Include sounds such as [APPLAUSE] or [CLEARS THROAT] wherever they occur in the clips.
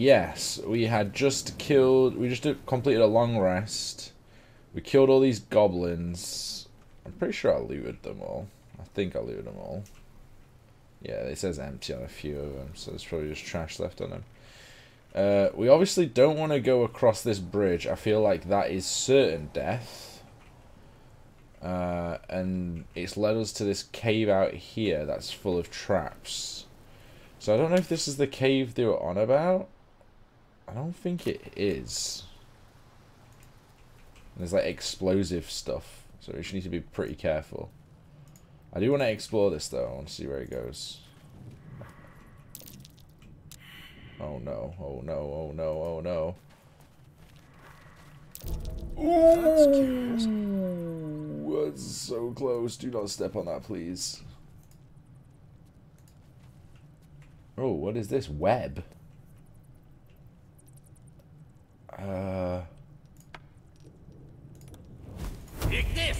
yes, we had just killed. We just completed a long rest. We killed all these goblins. I'm pretty sure I looted them all. I think I looted them all. Yeah, it says empty on a few of them, so there's probably just trash left on them. Uh, we obviously don't want to go across this bridge. I feel like that is certain death. Uh, and it's led us to this cave out here that's full of traps. So I don't know if this is the cave they were on about. I don't think it is. There's like explosive stuff, so we should need to be pretty careful. I do want to explore this though. I want to see where it goes. Oh no, oh no, oh no, oh no. Ooh, that's so close. Do not step on that, please. Oh, what is this? Web? Uh... This!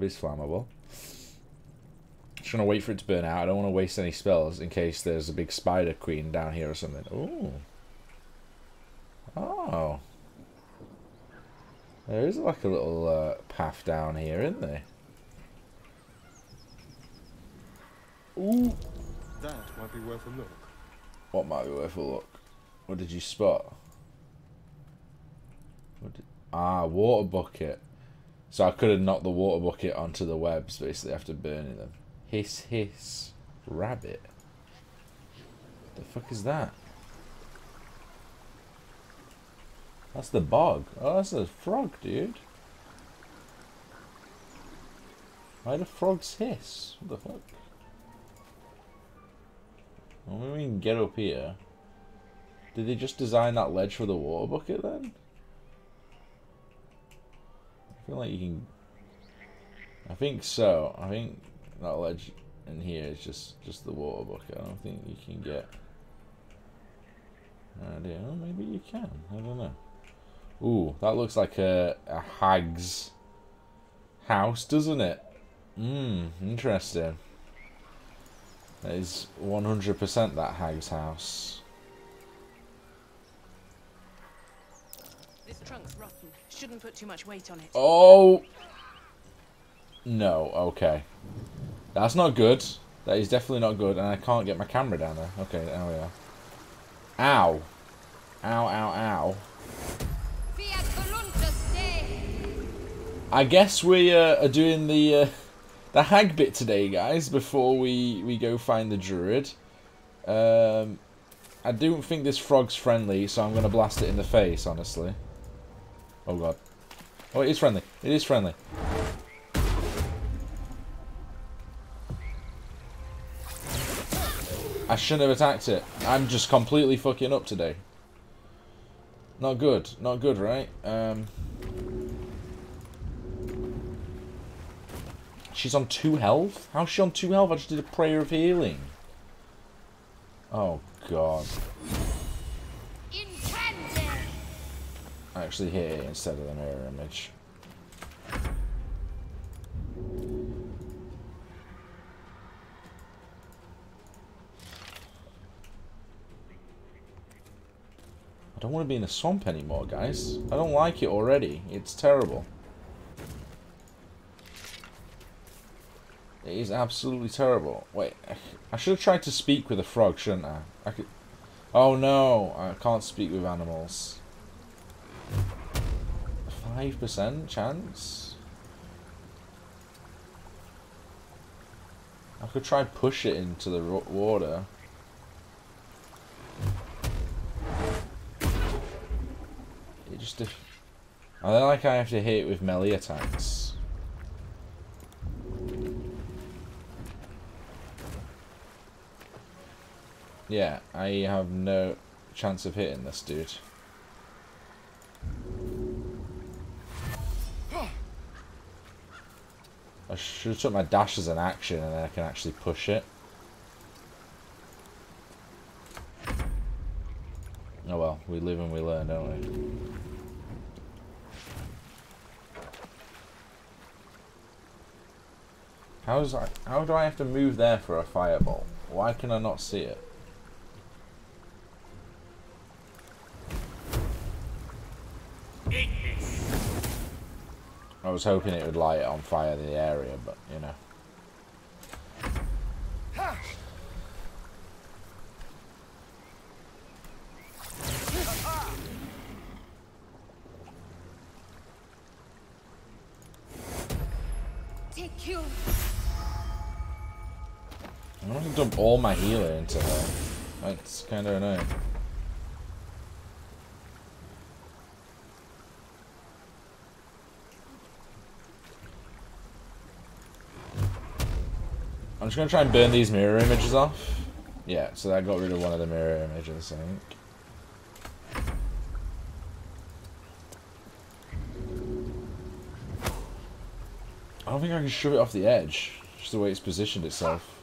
Is flammable. Just gonna wait for it to burn out. I don't want to waste any spells in case there's a big spider queen down here or something. Ooh. Oh. There is like a little uh, path down here, isn't there? Ooh. That might be worth a look. What might be worth a look? What did you spot? Did... Ah, water bucket. So I could have knocked the water bucket onto the webs basically after burning them. Hiss hiss. Rabbit. What the fuck is that? That's the bog. Oh, that's a frog, dude. Why do frogs hiss? What the fuck? Well, maybe we can get up here. Did they just design that ledge for the water bucket then? I feel like you can... I think so. I think that ledge in here is just, just the water bucket. I don't think you can get... idea. Oh, maybe you can. I don't know. Ooh, that looks like a, a hag's house, doesn't it? Mmm, interesting. That is 100% that hag's house. This trunk's rotten. Shouldn't put too much weight on it. Oh! No, okay. That's not good. That is definitely not good, and I can't get my camera down there. Okay, there we are. Ow. Ow, ow, ow. I guess we uh, are doing the uh, the hag bit today, guys, before we, we go find the druid. Um, I don't think this frog's friendly, so I'm going to blast it in the face, honestly. Oh, God. Oh, it is friendly. It is friendly. I shouldn't have attacked it. I'm just completely fucking up today. Not good. Not good, right? Um... She's on two health? How's she on two health? I just did a prayer of healing. Oh, God. I actually hit it instead of the mirror image. I don't want to be in a swamp anymore, guys. I don't like it already. It's terrible. Is absolutely terrible. Wait, I should have tried to speak with a frog, shouldn't I? I could... Oh no, I can't speak with animals. 5% chance? I could try push it into the water. It just... I don't like I have to hit it with melee attacks. Yeah, I have no chance of hitting this dude. I should have took my dash as an action and then I can actually push it. Oh well, we live and we learn, don't we? How's I, how do I have to move there for a fireball? Why can I not see it? Was hoping it would light on fire the area, but you know. Take you. I'm gonna dump all my healer into her. That's kind of annoying. I'm just gonna try and burn these mirror images off. Yeah, so that got rid of one of the mirror images, I think. I don't think I can shove it off the edge, just the way it's positioned itself.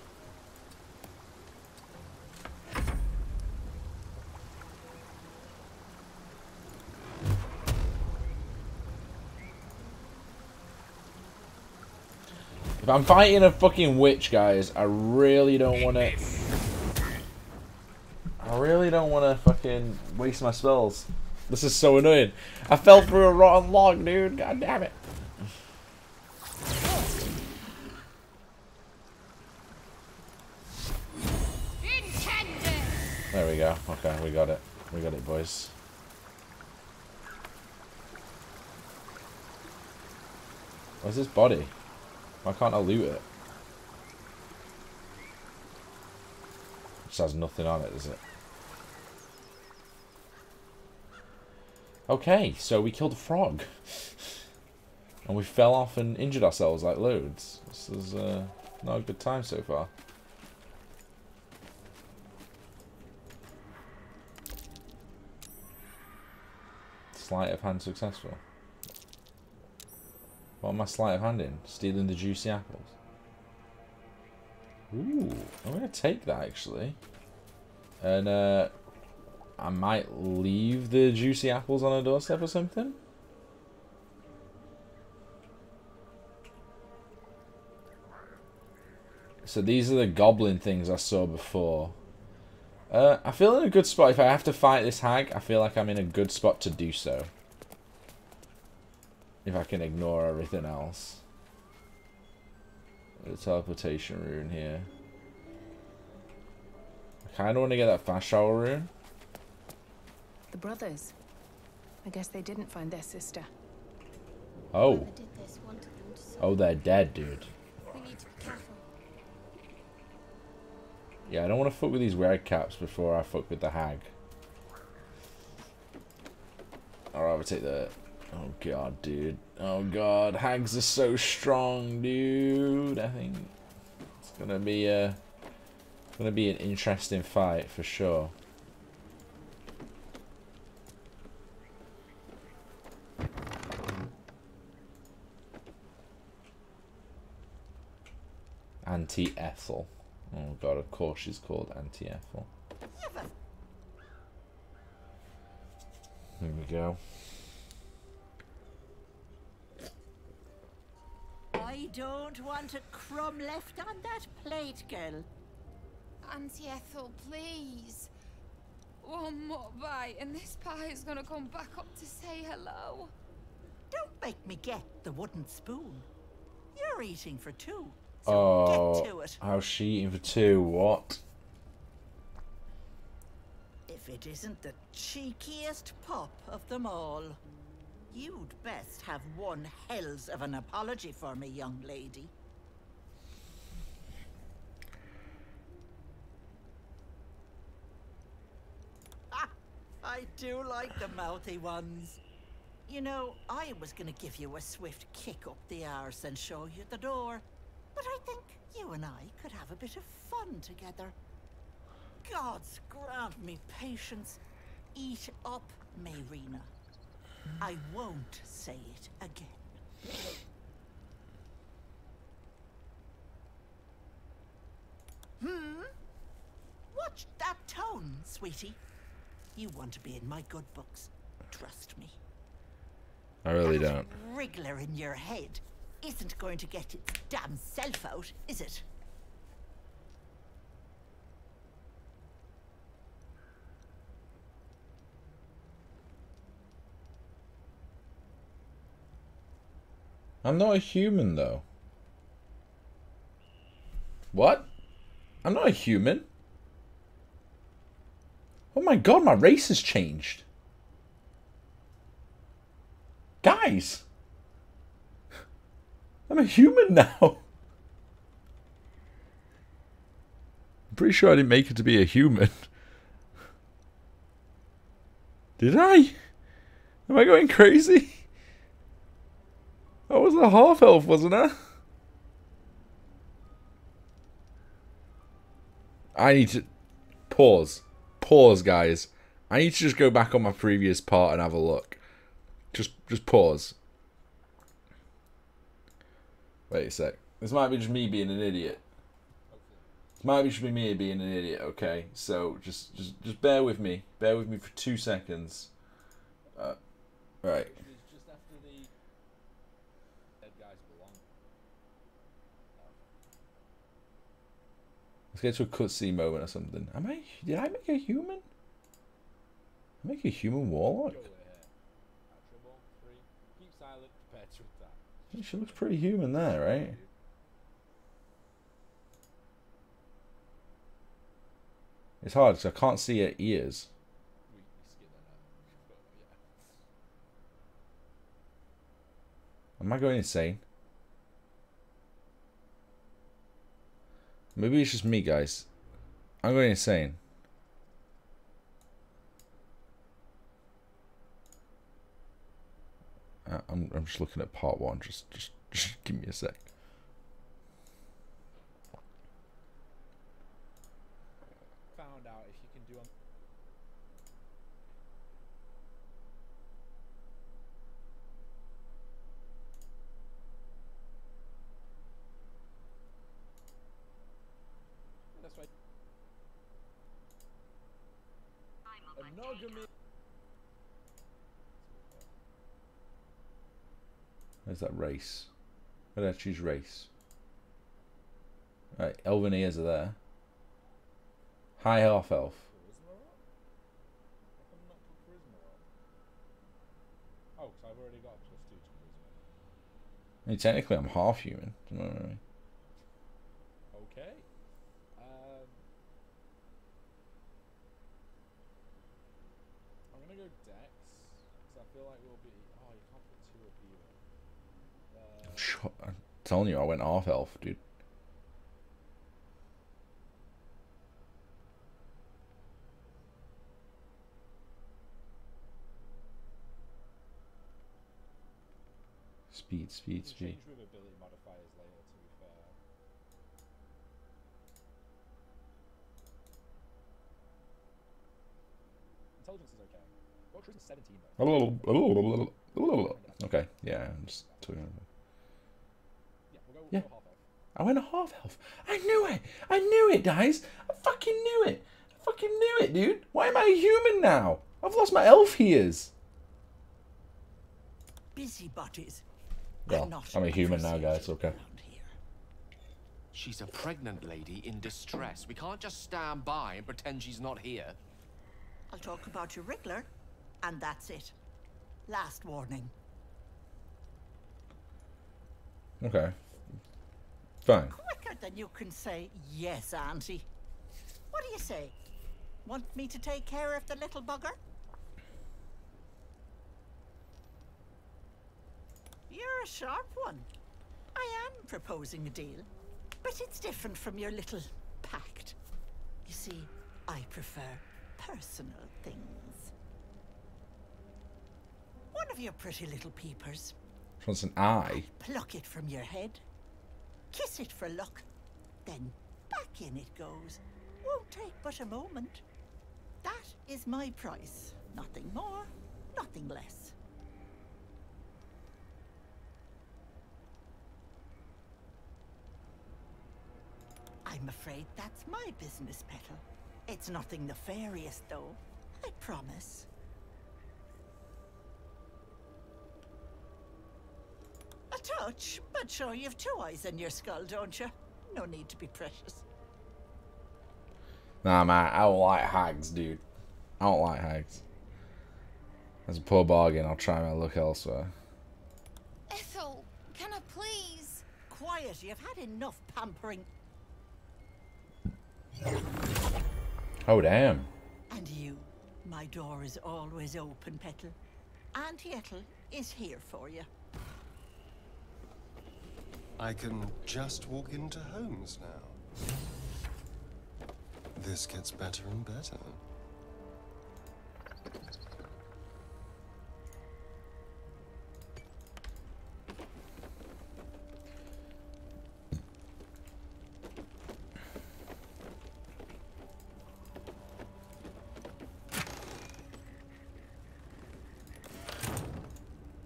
I'm fighting a fucking witch, guys, I really don't want to... I really don't want to fucking waste my spells. This is so annoying. I fell through a rotten log, dude. God damn it. There we go. Okay, we got it. We got it, boys. Where's this body? Why can't I loot it? Just has nothing on it, does it? Okay, so we killed a frog. [LAUGHS] and we fell off and injured ourselves like loads. This is uh, not a good time so far. Sleight of hand successful. What am I sleight of hand in? Stealing the juicy apples. Ooh, I'm gonna take that actually. And uh I might leave the juicy apples on a doorstep or something. So these are the goblin things I saw before. Uh, I feel in a good spot. If I have to fight this hag, I feel like I'm in a good spot to do so. If I can ignore everything else. The teleportation rune here. I kind of want to get that fast shower rune. The brothers. I guess they didn't find their sister. Oh. Whoever did this wanted them to suffer. Oh, they're dead, dude. We need to be careful. Yeah, I don't want to fuck with these red caps before I fuck with the hag. All right, I'll rather take the... Oh god, dude. Oh god, hags are so strong, dude. I think it's gonna be a... Gonna be an interesting fight for sure. Auntie Ethel. Oh god, of course she's called Auntie Ethel. Here we go. I don't want a crumb left on that plate, girl. Auntie Ethel, please. One more bite and this pie is gonna come back up to say hello. Don't make me get the wooden spoon. You're eating for two. So Oh, get to it. how's she eating for two? What? If it isn't the cheekiest pup of them all. You'd best have one hells of an apology for me, young lady. Ah, I do like the mouthy ones. You know, I was gonna give you a swift kick up the arse and show you the door. But I think you and I could have a bit of fun together. Gods grant me patience. Eat up, Mayrina. I won't say it again. Hmm? Watch that tone, sweetie. You want to be in my good books. Trust me. I really that don't. wriggler in your head isn't going to get its damn self out, is it? I'm not a human, though. What? I'm not a human. Oh my god, my race has changed. Guys! I'm a human [LAUGHS] now. I'm pretty sure I didn't make it to be a human. [LAUGHS] Did I? Am I going crazy? [LAUGHS] I was a half elf, wasn't I? I need to pause. Pause, guys. I need to just go back on my previous part and have a look. Just just pause. Wait a sec. This might be just me being an idiot. This might be just be me being an idiot, okay? So just just just bear with me. Bear with me for two seconds. Uh, right. just after the dead guys belong. Let's get to a cutscene moment or something. Am I? Did I make a human? I Make a human warlock? Go here. Triple, three. Keep silent, prepare to attack. She looks pretty human there, right? It's hard because I can't see her ears. We, we skip that out. But, yeah. Am I going insane? Maybe it's just me, guys. I'm going insane. Uh, I'm I'm just looking at part one. Just just [LAUGHS] just give me a sec. Found out if you can do. Un- That's right. Monogamy. Where's that race? Where did I choose race? Right, elven ears are there. High half elf. Charisma roll? How come not put charisma roll? Oh, 'cause I've already got a plus two to charisma. I mean, technically, I'm half human. Do you know what I mean? Okay. Um, I'm gonna go Dex because I feel like we'll be. Oh, you can't put two of either. Uh, I'm, telling you, I went half elf, dude. Speed, speed, speed. change with ability modifiers later. To be fair. Okay. Well, charisma's 17 though. Okay, yeah, I'm just talking about. Yeah, we'll go, Yeah. we'll go half elf. I went a half elf. I knew it. I knew it, guys. I fucking knew it. I fucking knew it, dude. Why am I a human now? I've lost my elf ears. Busybodies. Well, I'm not I'm a human now, guys. Okay. She's a pregnant lady in distress. We can't just stand by and pretend she's not here. I'll talk about your wriggler, and that's it. Last warning. Okay. Fine. Quicker than you can say yes, Auntie. What do you say? Want me to take care of the little bugger? You're a sharp one. I am proposing a deal, but it's different from your little pact. You see, I prefer personal things. One of your pretty little peepers. Wants an eye. Pluck it from your head, kiss it for luck, then back in it goes. Won't take but a moment. That is my price. Nothing more, nothing less. I'm afraid that's my business, Petal. It's nothing nefarious, though. I promise. Touch, but sure you've two eyes in your skull, don't you? No need to be precious. Nah, man. I don't like hags, dude. I don't like hags. That's a poor bargain. I'll try my luck elsewhere. Ethel, Can I please? Quiet, you've had enough pampering. Oh, damn. And you, my door is always open, Petal. Auntie Ethel is here for you. I can just walk into homes now. This gets better and better.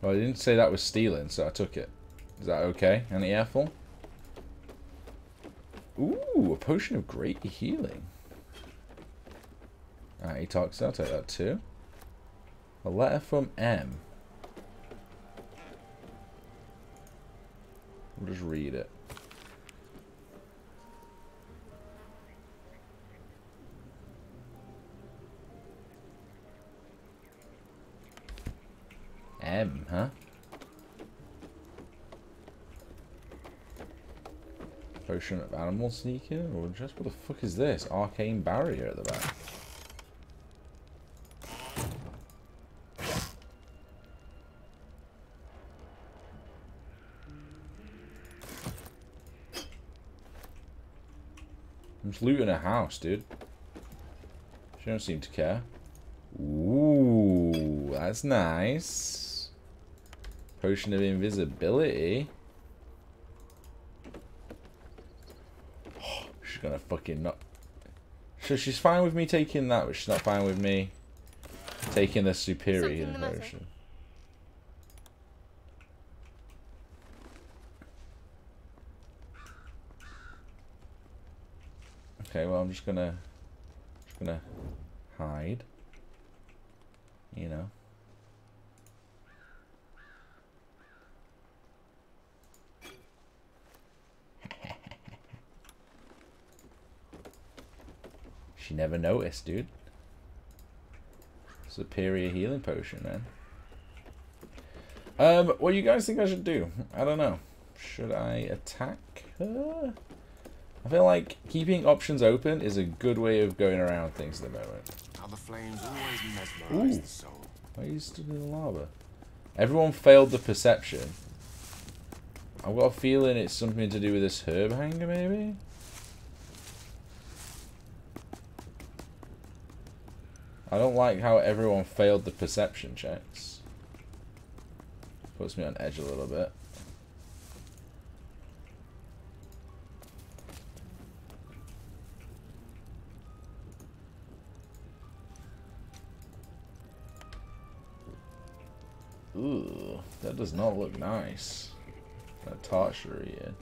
Well, I didn't say that was stealing, so I took it. Is that okay? Auntie Ethel? Ooh, a potion of great healing. Alright, he talks. I'll take that too. A letter from M. We'll just read it. M, huh? Potion of animal sneaking? Or just what the fuck is this? Arcane barrier at the back. I'm just looting a house, dude. She don't seem to care. Ooh, that's nice. Potion of invisibility. she's gonna fucking not. So she's fine with me taking that, but she's not fine with me taking the superior Something matter? Okay, well I'm just gonna just gonna hide. You know. She never noticed, dude. Superior healing potion, man. Um, what do you guys think I should do? I don't know. Should I attack her? I feel like keeping options open is a good way of going around things at the moment. How the flames always mesmerize Ooh. the soul. Why are you stood in the lava? Everyone failed the perception. I've got a feeling it's something to do with this herb hanger, maybe? I don't like how everyone failed the perception checks. Puts me on edge a little bit. Ooh, that does not look nice. That torture here.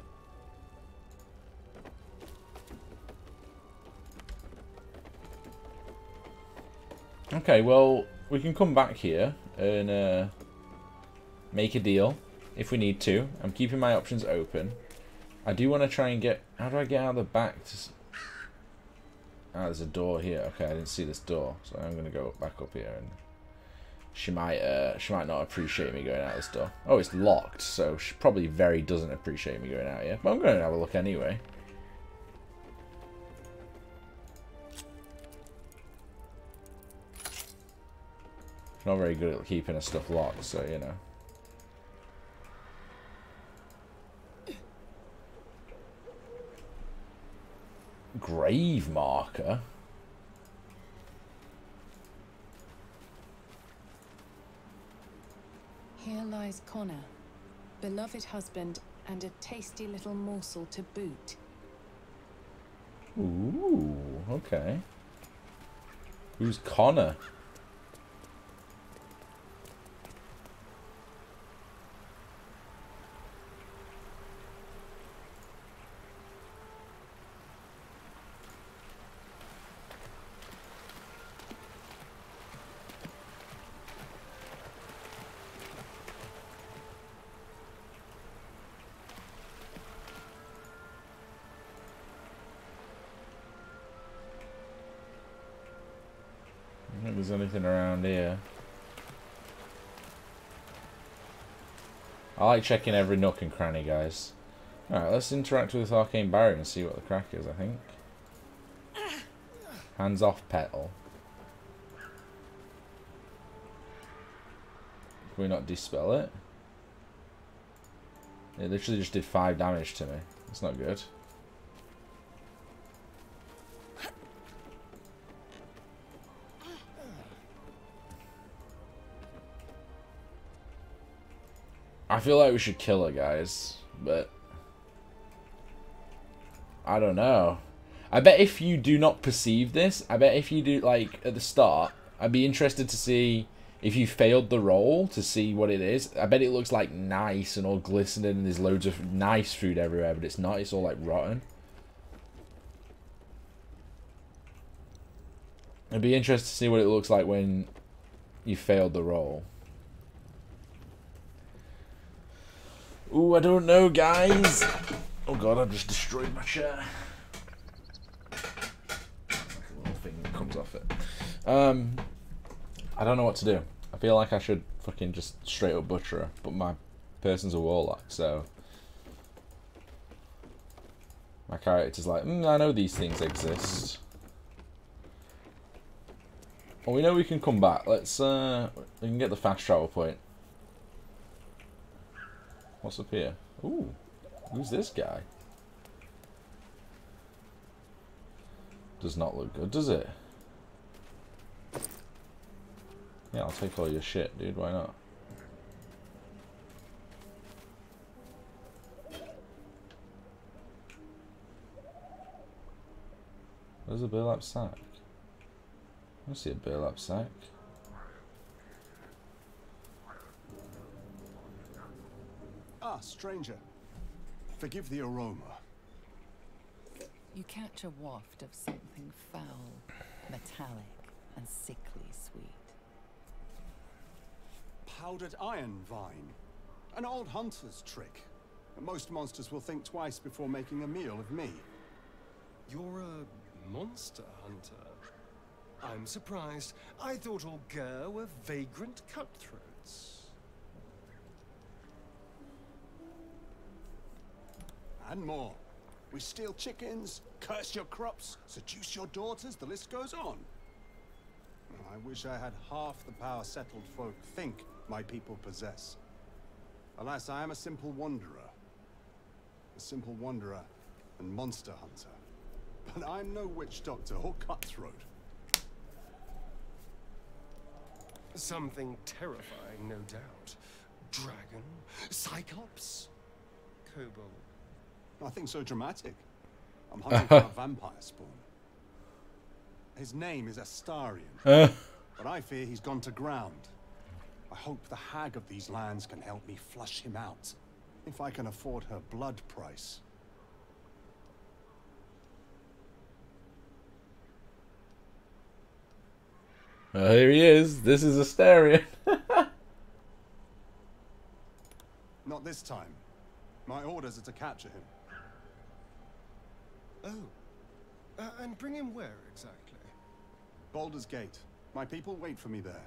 Okay, well, we can come back here and uh, make a deal if we need to. I'm keeping my options open. I do want to try and get... How do I get out of the back? To... Ah, there's a door here. Okay, I didn't see this door, so I'm going to go back up here and she might uh, she might not appreciate me going out this door. Oh, it's locked, so she probably very doesn't appreciate me going out here. But I'm going to have a look anyway. Not very good at keeping her stuff locked, so you know. Grave marker. Here lies Connor, beloved husband, and a tasty little morsel to boot. Ooh, okay. Who's Connor? I around here. I like checking every nook and cranny, guys. Alright, let's interact with Arcane Barrier and see what the crack is, I think. Hands off petal. Can we not dispel it? It literally just did 5 damage to me. That's not good. I feel like we should kill her, guys, but I don't know. I bet if you do not perceive this, I bet if you do like at the start, I'd be interested to see if you failed the roll to see what it is. I bet it looks like nice and all glistening and there's loads of nice food everywhere, but it's not. It's all like rotten. I'd be interested to see what it looks like when you failed the roll. Ooh, I don't know, guys. Oh god, I've just destroyed my chair. A little thing that comes off it. Um, I don't know what to do. I feel like I should fucking just straight up butcher her, but my person's a warlock, so my character's like, mm, I know these things exist. Well, we know we can come back. Let's uh, we can get the fast travel point. What's up here? Ooh, who's this guy? Does not look good, does it? Yeah, I'll take all your shit, dude. Why not? Where's a burlap sack? I see a burlap sack. Ah, stranger. Forgive the aroma. You catch a waft of something foul, metallic, and sickly sweet. Powdered iron vine. An old hunter's trick. Most monsters will think twice before making a meal of me. You're a monster hunter. I'm surprised. I thought all Gur were vagrant cutthroats. And more. We steal chickens, curse your crops, seduce your daughters, the list goes on. I wish I had half the power settled folk think my people possess. Alas, I am a simple wanderer. A simple wanderer and monster hunter. But I'm no witch doctor or cutthroat. Something terrifying, no doubt. Dragon? Cyclops? Kobold? Nothing so dramatic. I'm hunting for a [LAUGHS] vampire spawn. His name is Astarion, [LAUGHS] Uh, but I fear he's gone to ground. I hope the hag of these lands can help me flush him out, if I can afford her blood price. well, here he is. This is Astarion. [LAUGHS] Not this time. My orders are to capture him. Oh. Uh, and bring him where exactly? Baldur's Gate. My people wait for me there.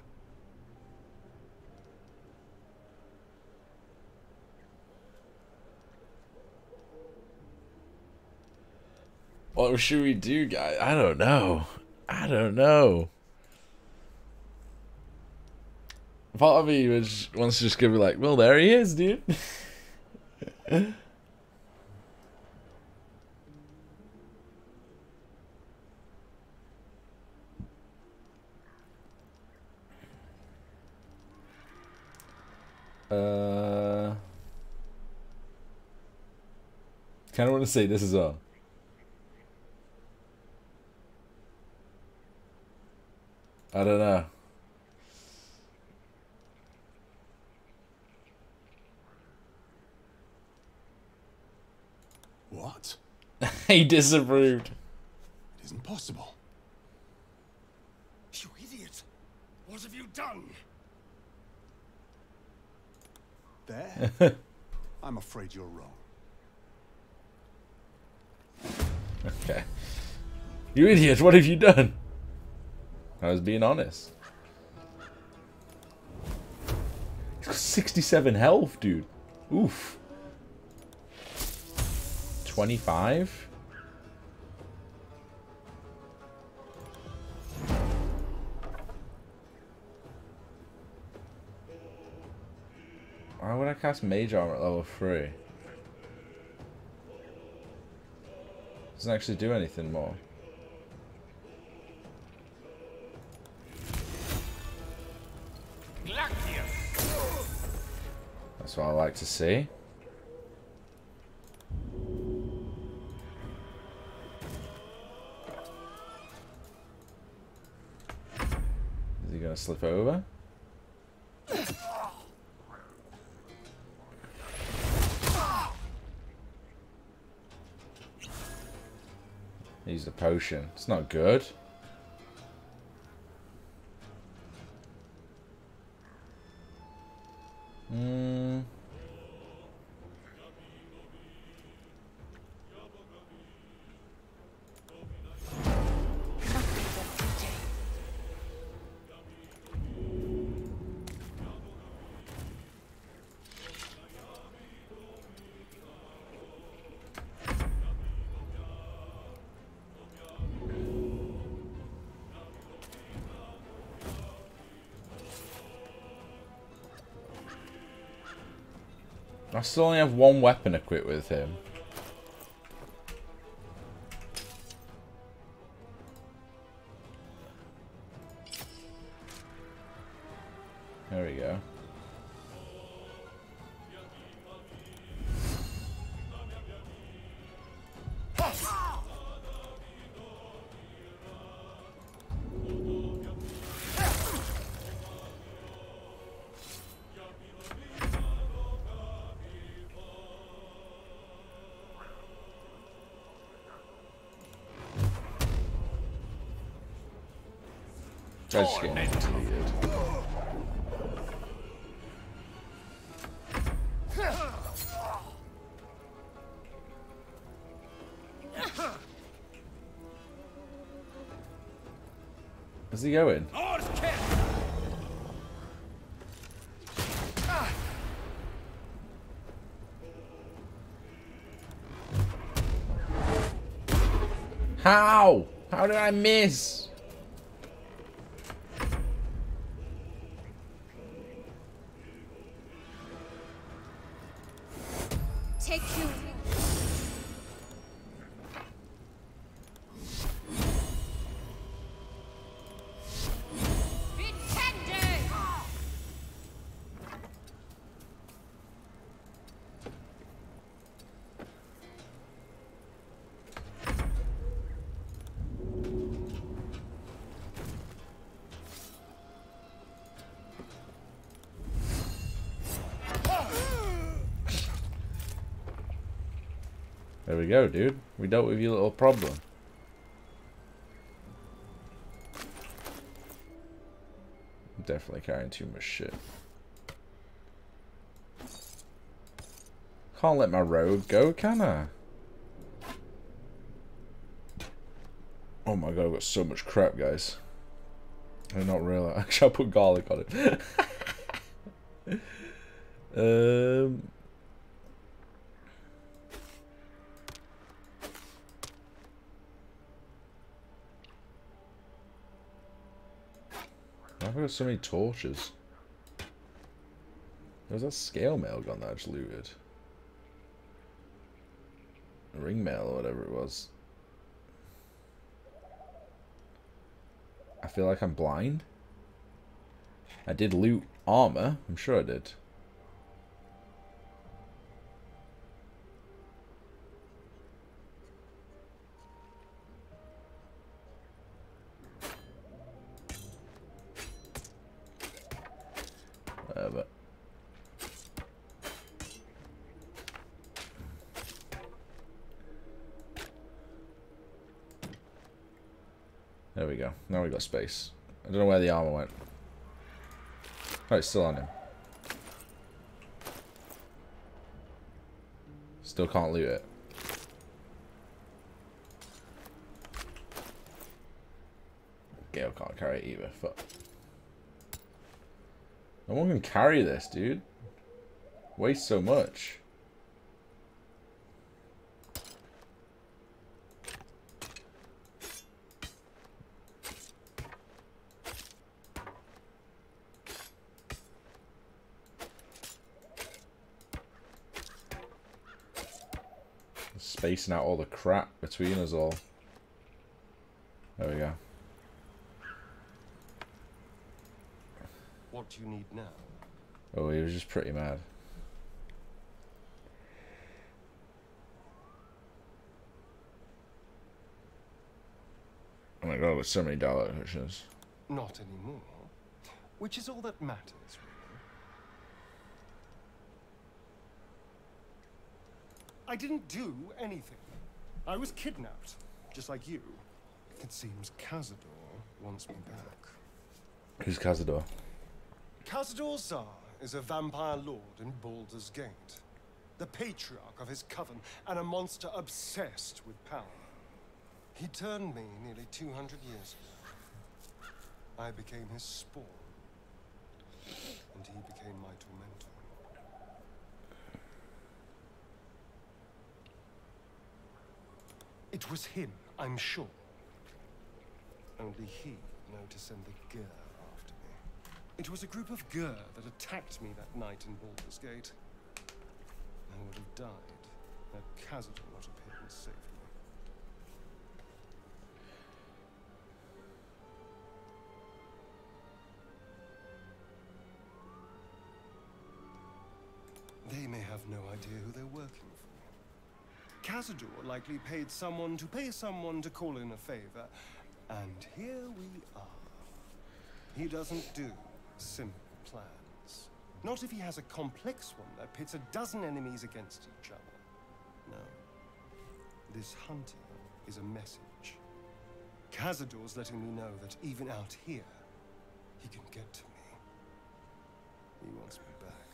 what should we do, guys? I don't know. I don't know. Part of me was, wants to just give me like, well, there he is, dude. [LAUGHS] uh, kind of want to say this as well. I don't know. What? [LAUGHS] he disapproved. It isn't possible. You idiot! What have you done? There? [LAUGHS] I'm afraid you're wrong. Okay. You idiot, what have you done? I was being honest. He's got 67 health, dude. Oof. 25? Why would I cast Mage Armor at level 3? Doesn't actually do anything more. That's what I like to see. Is he gonna slip over? Use the potion. It's not good. I still only have one weapon equipped with him. Getting deleted. Where's he going? How? How did I miss? We go, dude. We dealt with your little problem. I'm definitely carrying too much shit. Can't let my rogue go, can I? Oh my god, I've got so much crap, guys. I did not realize. [LAUGHS] Actually, I'll put garlic on it. [LAUGHS] um... got so many torches. There was that scale mail gun that I just looted. Ring mail or whatever it was. I feel like I'm blind. I did loot armor. I'm sure I did. Space. I don't know where the armor went. Oh, it's still on him. Still can't loot it. Gale can't carry it either. Fuck. No one can carry this, dude. Waste so much. Spacing out all the crap between us all. There we go. What do you need now? Oh, he was just pretty mad. Oh my god, with so many dollar cushions. Not anymore. Which is all that matters, I didn't do anything. I was kidnapped, just like you. It seems Cazador wants me back. Who's Cazador? Cazador Szarr is a vampire lord in Baldur's Gate. The patriarch of his coven and a monster obsessed with power. He turned me nearly 200 years ago. I became his spawn. And he became my tormentor. It was him, I'm sure. Only he know to send the Gur after me. It was a group of Gur that attacked me that night in Baldur's Gate. I would have died had Cazador not appeared and saved me. They may have no idea who they're working for. Cazador likely paid someone to pay someone to call in a favor, and here we are. He doesn't do simple plans. Not if he has a complex one that pits a dozen enemies against each other. No. This hunting is a message. Cazador's letting me know that even out here, he can get to me. He wants me back.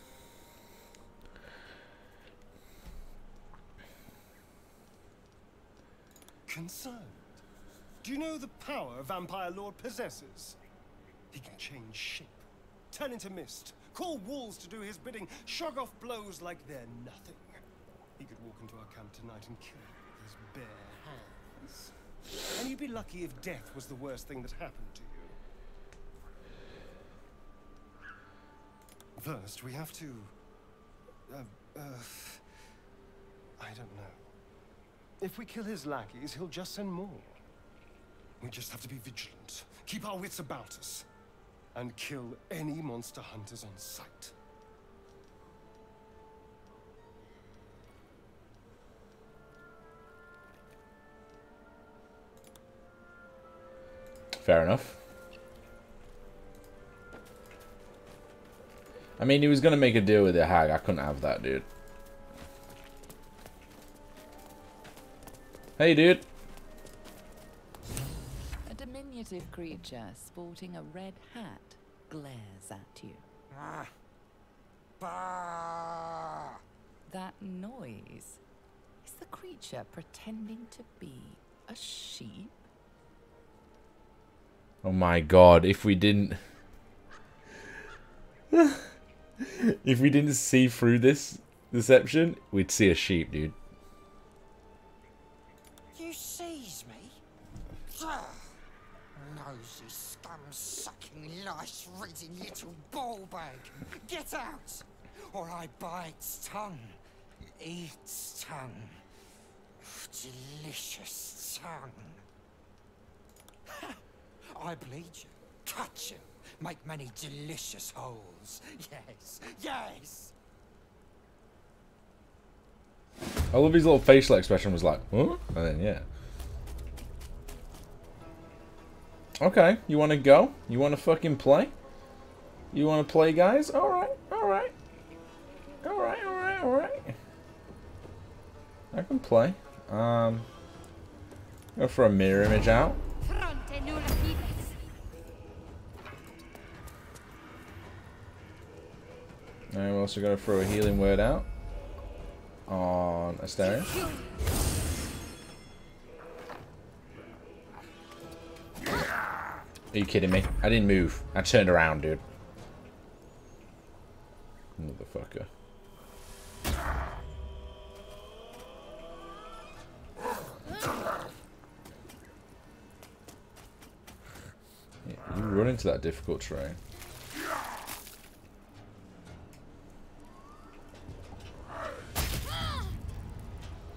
Concerned? Do you know the power vampire lord possesses? He can change shape, turn into mist, call walls to do his bidding, shrug off blows like they're nothing. He could walk into our camp tonight and kill you with his bare hands. And you'd be lucky if death was the worst thing that happened to you. First, we have to... Uh, uh, I don't know. If we kill his lackeys, he'll just send more. We just have to be vigilant, keep our wits about us, and kill any monster hunters on sight. Fair enough. I mean, he was gonna make a deal with the hag. I couldn't have that, dude. Hey, dude. A diminutive creature sporting a red hat glares at you. Ah. Bah! That noise. Is the creature pretending to be a sheep? Oh my god, if we didn't... [LAUGHS] if we didn't see through this deception, we'd see a sheep, dude. You seize me? Ah, Nosy, scum-sucking, lice-reading little ball bag. Get out, or I bite its tongue, eat its tongue. Delicious tongue. [LAUGHS] I bleed you, cut you, make many delicious holes. Yes, yes. I love his little facial expression was like, huh? And then, yeah. Okay, you want to go? You want to fucking play? You want to play, guys? Alright, alright. Alright, alright, alright. I can play. Um, go for a mirror image out. And we're also going to throw a healing word out on Astarion. Are you kidding me? I didn't move. I turned around, dude. Motherfucker. You run into that difficult terrain.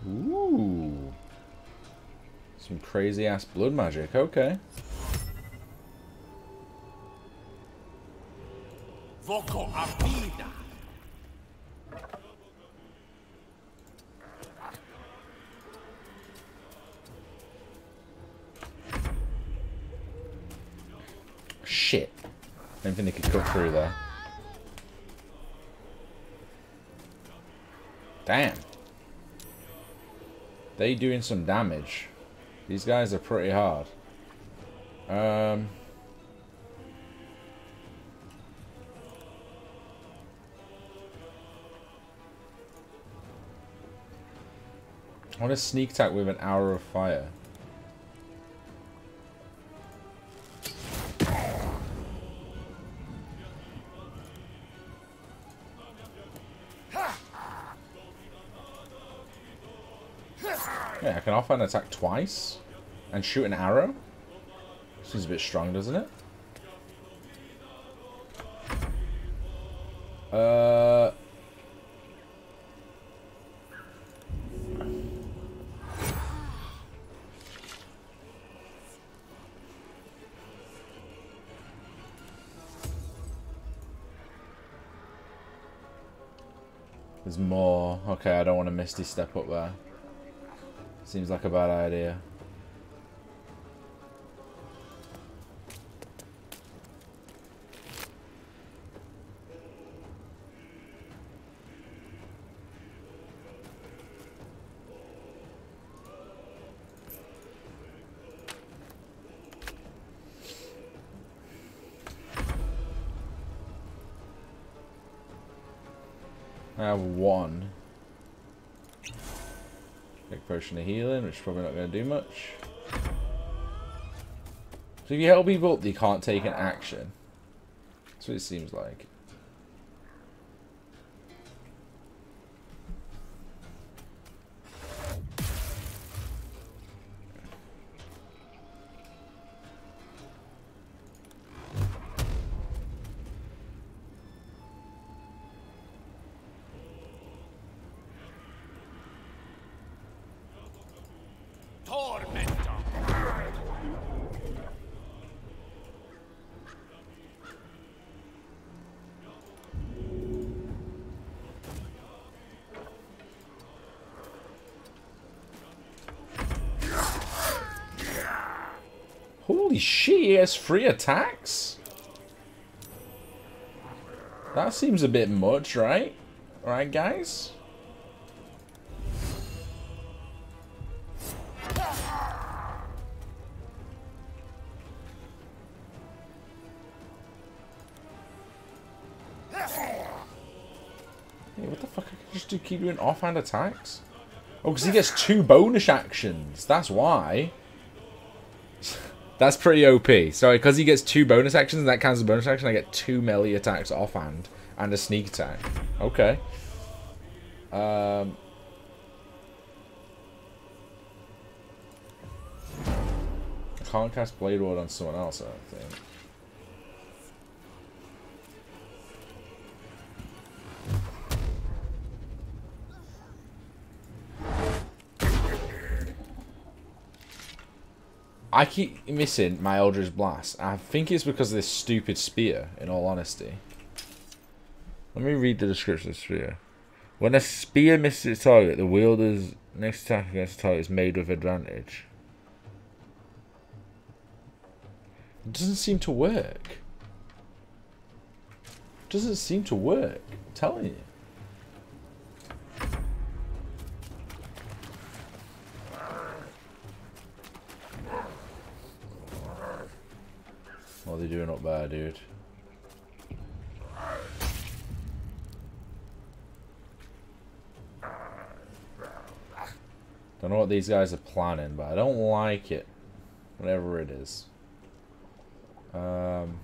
Ooh. Some crazy ass blood magic, okay. Voco a vida. Shit. I didn't think they could cut through there. Damn. They doing some damage. These guys are pretty hard. Um... I want to sneak attack with an arrow of fire. Yeah, I can offhand attack twice and shoot an arrow. Seems a bit strong, doesn't it? Misty step up there. Seems like a bad idea. I have one. Potion of healing, which is probably not going to do much. So if you help people you can't take an action. That's what it seems like. Holy shit, he has three attacks? That seems a bit much, right? Right, guys? Hey, what the fuck? Just keep doing offhand attacks? Oh, because he gets two bonus actions. That's why. That's pretty OP. Sorry, because he gets two bonus actions and that counts as a bonus action, I get two melee attacks offhand and a sneak attack. Okay. Um. I can't cast Blade Ward on someone else, I don't think. I keep missing my Eldritch Blast. I think it's because of this stupid spear, in all honesty. Let me read the description of the spear. When a spear misses its target, the wielder's next attack against the target is made with advantage. It doesn't seem to work. It doesn't seem to work. I'm telling you. What are they doing up there, dude? Don't know what these guys are planning, but I don't like it. Whatever it is. Um...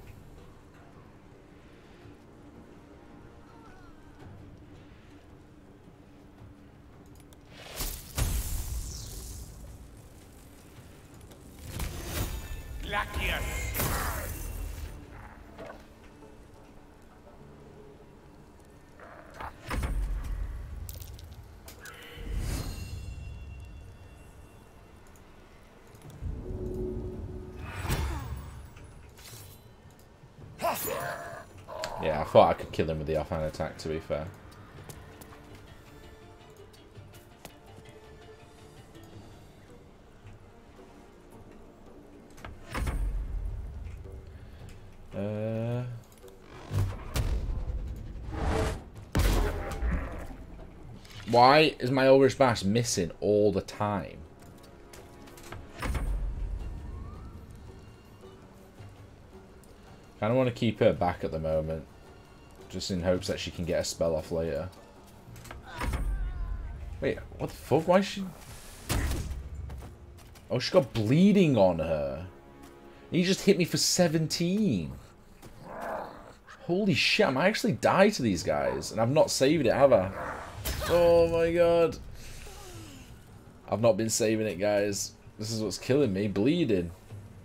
the offhand attack, to be fair. Uh... Why is my Eldritch Blast missing all the time? Kind of want to keep her back at the moment. Just in hopes that she can get a spell off later. Wait, what the fuck? Why is she... Oh, she got bleeding on her. He just hit me for 17. Holy shit, I actually die to these guys. And I've not saved it, have I? Oh my god. I've not been saving it, guys. This is what's killing me. Bleeding.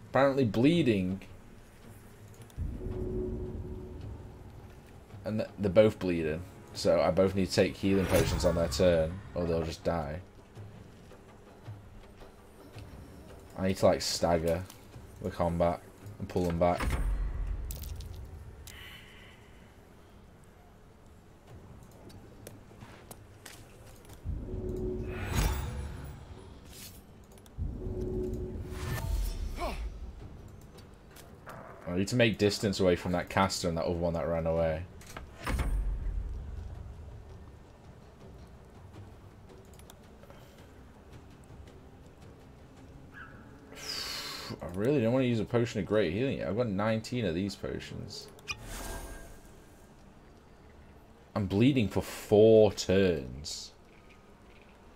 Apparently bleeding. And they're both bleeding. So I both need to take healing potions on their turn. Or they'll just die. I need to like stagger the combat and pull them back. I need to make distance away from that caster and that other one that ran away. Really don't want to use a potion of great healing. I've got 19 of these potions. I'm bleeding for four turns.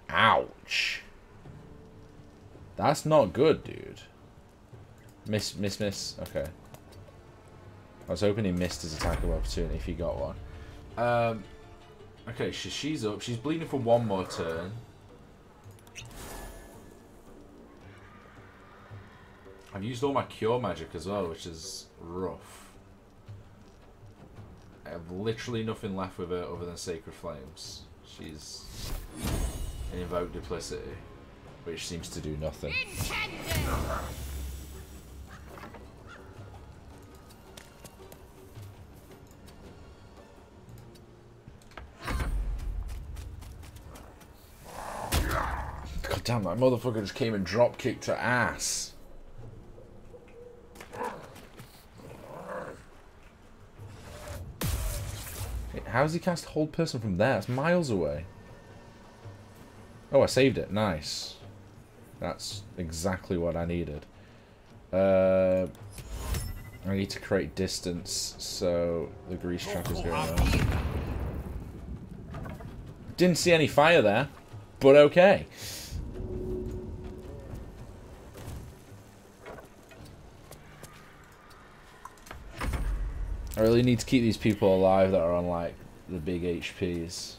Ouch. That's not good, dude. Miss, miss, miss. Okay. I was hoping he missed his attack of opportunity if he got one. Um, okay, she, she's up. She's bleeding for one more turn. I've used all my cure magic as well, which is rough. I have literally nothing left with her other than Sacred Flames. She's an Invoke Duplicity, which seems to do nothing. God damn, that motherfucker just came and drop kicked her ass. How does he cast hold person from there? It's miles away. Oh, I saved it. Nice. That's exactly what I needed. Uh, I need to create distance so the grease trap is going on. Didn't see any fire there, but okay. I really need to keep these people alive that are on like the big HPs.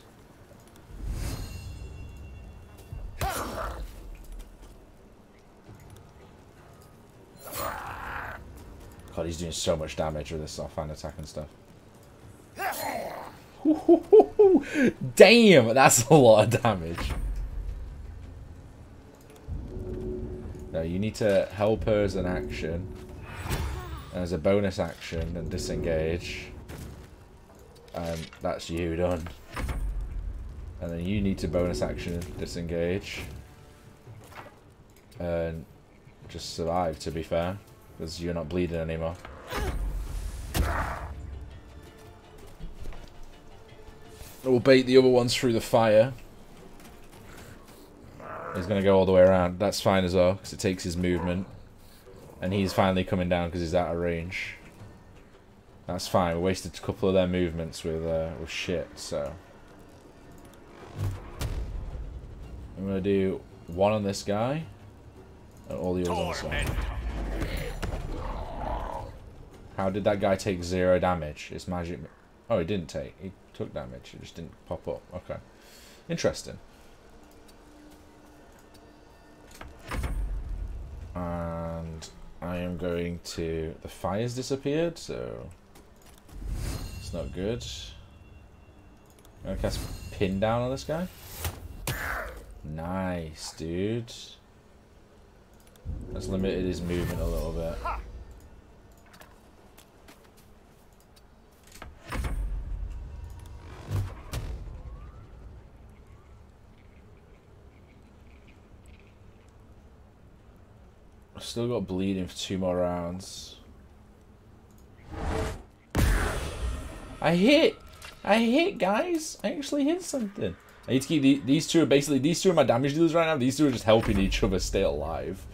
God, he's doing so much damage with this offhand attack and stuff. [LAUGHS] Damn, that's a lot of damage. No, you need to help her as an action. As a bonus action and disengage. And that's you done. And then you need to bonus action disengage. And just survive to be fair. Because you're not bleeding anymore. We'll bait the other ones through the fire. He's going to go all the way around. That's fine as well, because it takes his movement. And he's finally coming down because he's out of range. That's fine. We wasted a couple of their movements with, uh, with shit, so... I'm going to do one on this guy. And all the others on. How did that guy take zero damage? It's magic... Oh, he didn't take. He took damage. It just didn't pop up. Okay. Interesting. And I am going to... The fire's disappeared, so... It's not good. I'm gonna cast pin down on this guy. Nice, dude. That's limited his movement a little bit. Still got bleeding for two more rounds. I hit! I hit, guys! I actually hit something. I need to keep the, these two are basically these two are my damage dealers right now. These two are just helping each other stay alive.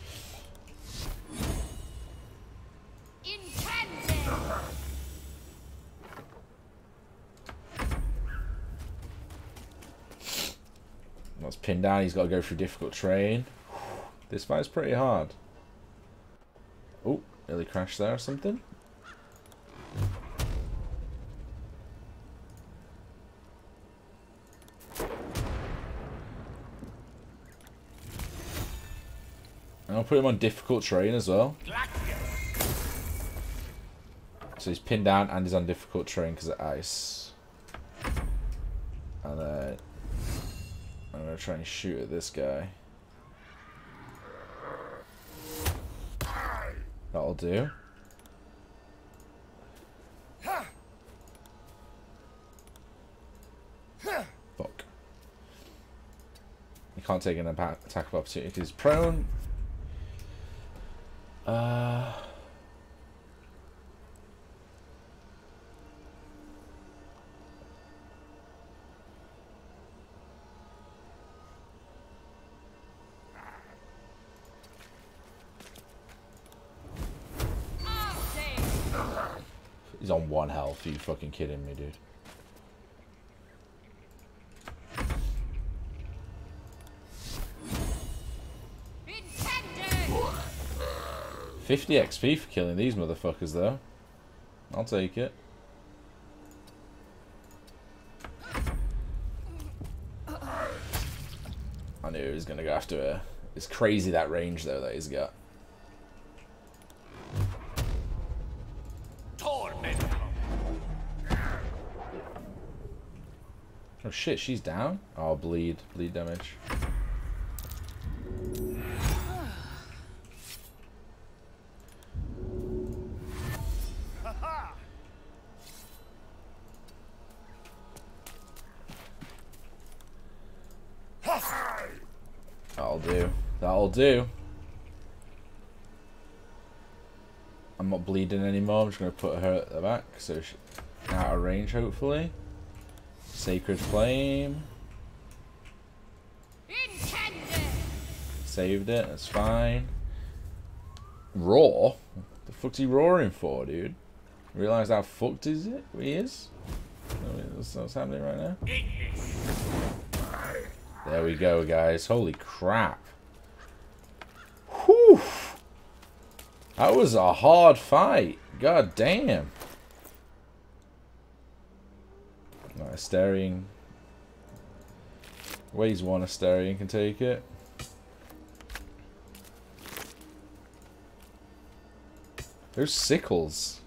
That's pinned down. He's got to go through difficult terrain. This fight's pretty hard. Nearly crashed there or something. And I'll put him on difficult terrain as well. So he's pinned down and he's on difficult terrain because of ice. And then I'm going to try and shoot at this guy. That'll do. Fuck. He can't take an attack of opportunity because he's prone. Uh... on health. Are you fucking kidding me, dude? Fifty XP for killing these motherfuckers, though. I'll take it. I knew he was gonna go after her. It's crazy that range, though, that he's got. Shit, she's down? Oh, bleed. Bleed damage. That'll do. That'll do. I'm not bleeding anymore. I'm just going to put her at the back so she's out of range, hopefully. Sacred Flame. Saved it, that's fine. Roar? The fuck's he roaring for, dude? Realize how fucked is it? He is? Oh, that's what's happening right now. There we go, guys. Holy crap. Whew. That was a hard fight. God damn. Astarion. Weighs one Astarion can take it. Those sickles.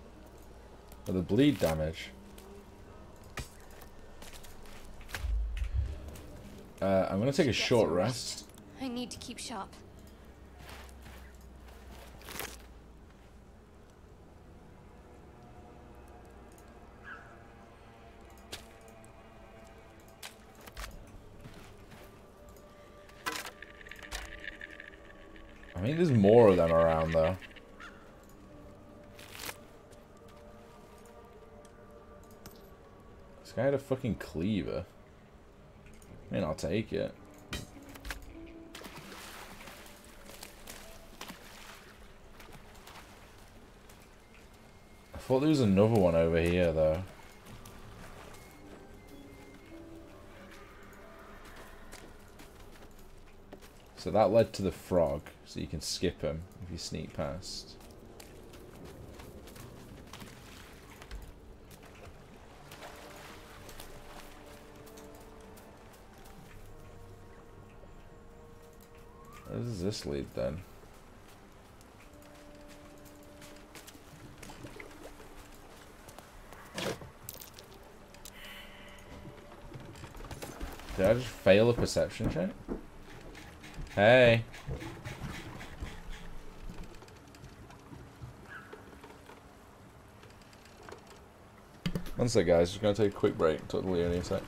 For the bleed damage. Uh, I'm gonna take a short rest. I need to keep sharp. I mean, there's more of them around, though. This guy had a fucking cleaver. I mean, I'll take it. I thought there was another one over here, though. So that led to the frog, so you can skip him if you sneak past. Where does this lead then? Did I just fail a perception check? Hey. One sec, guys. Just gonna take a quick break. Totally to Leonie a sec.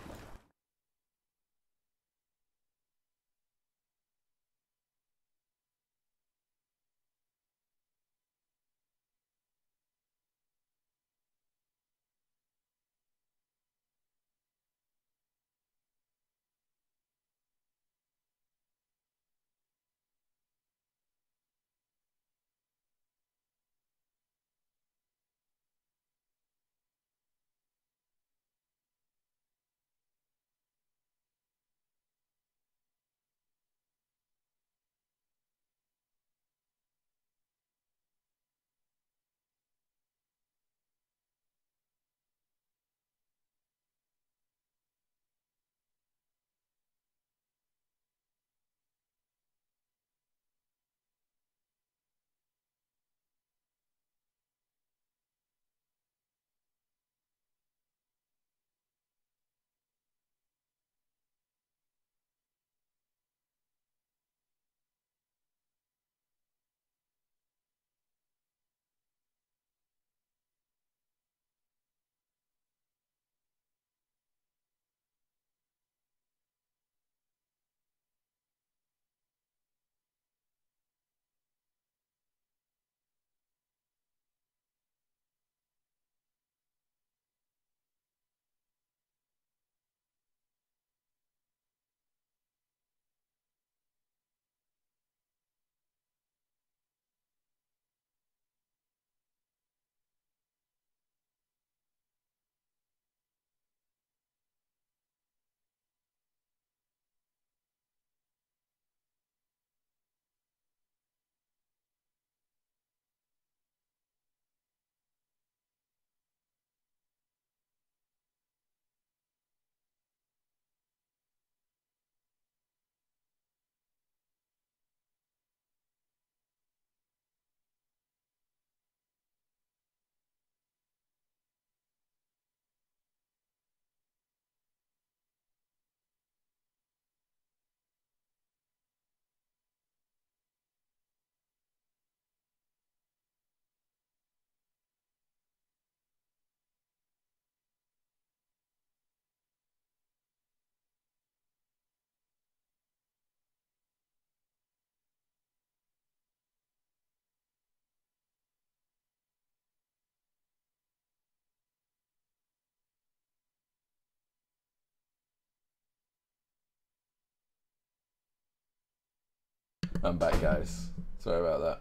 I'm back, guys. Sorry about that.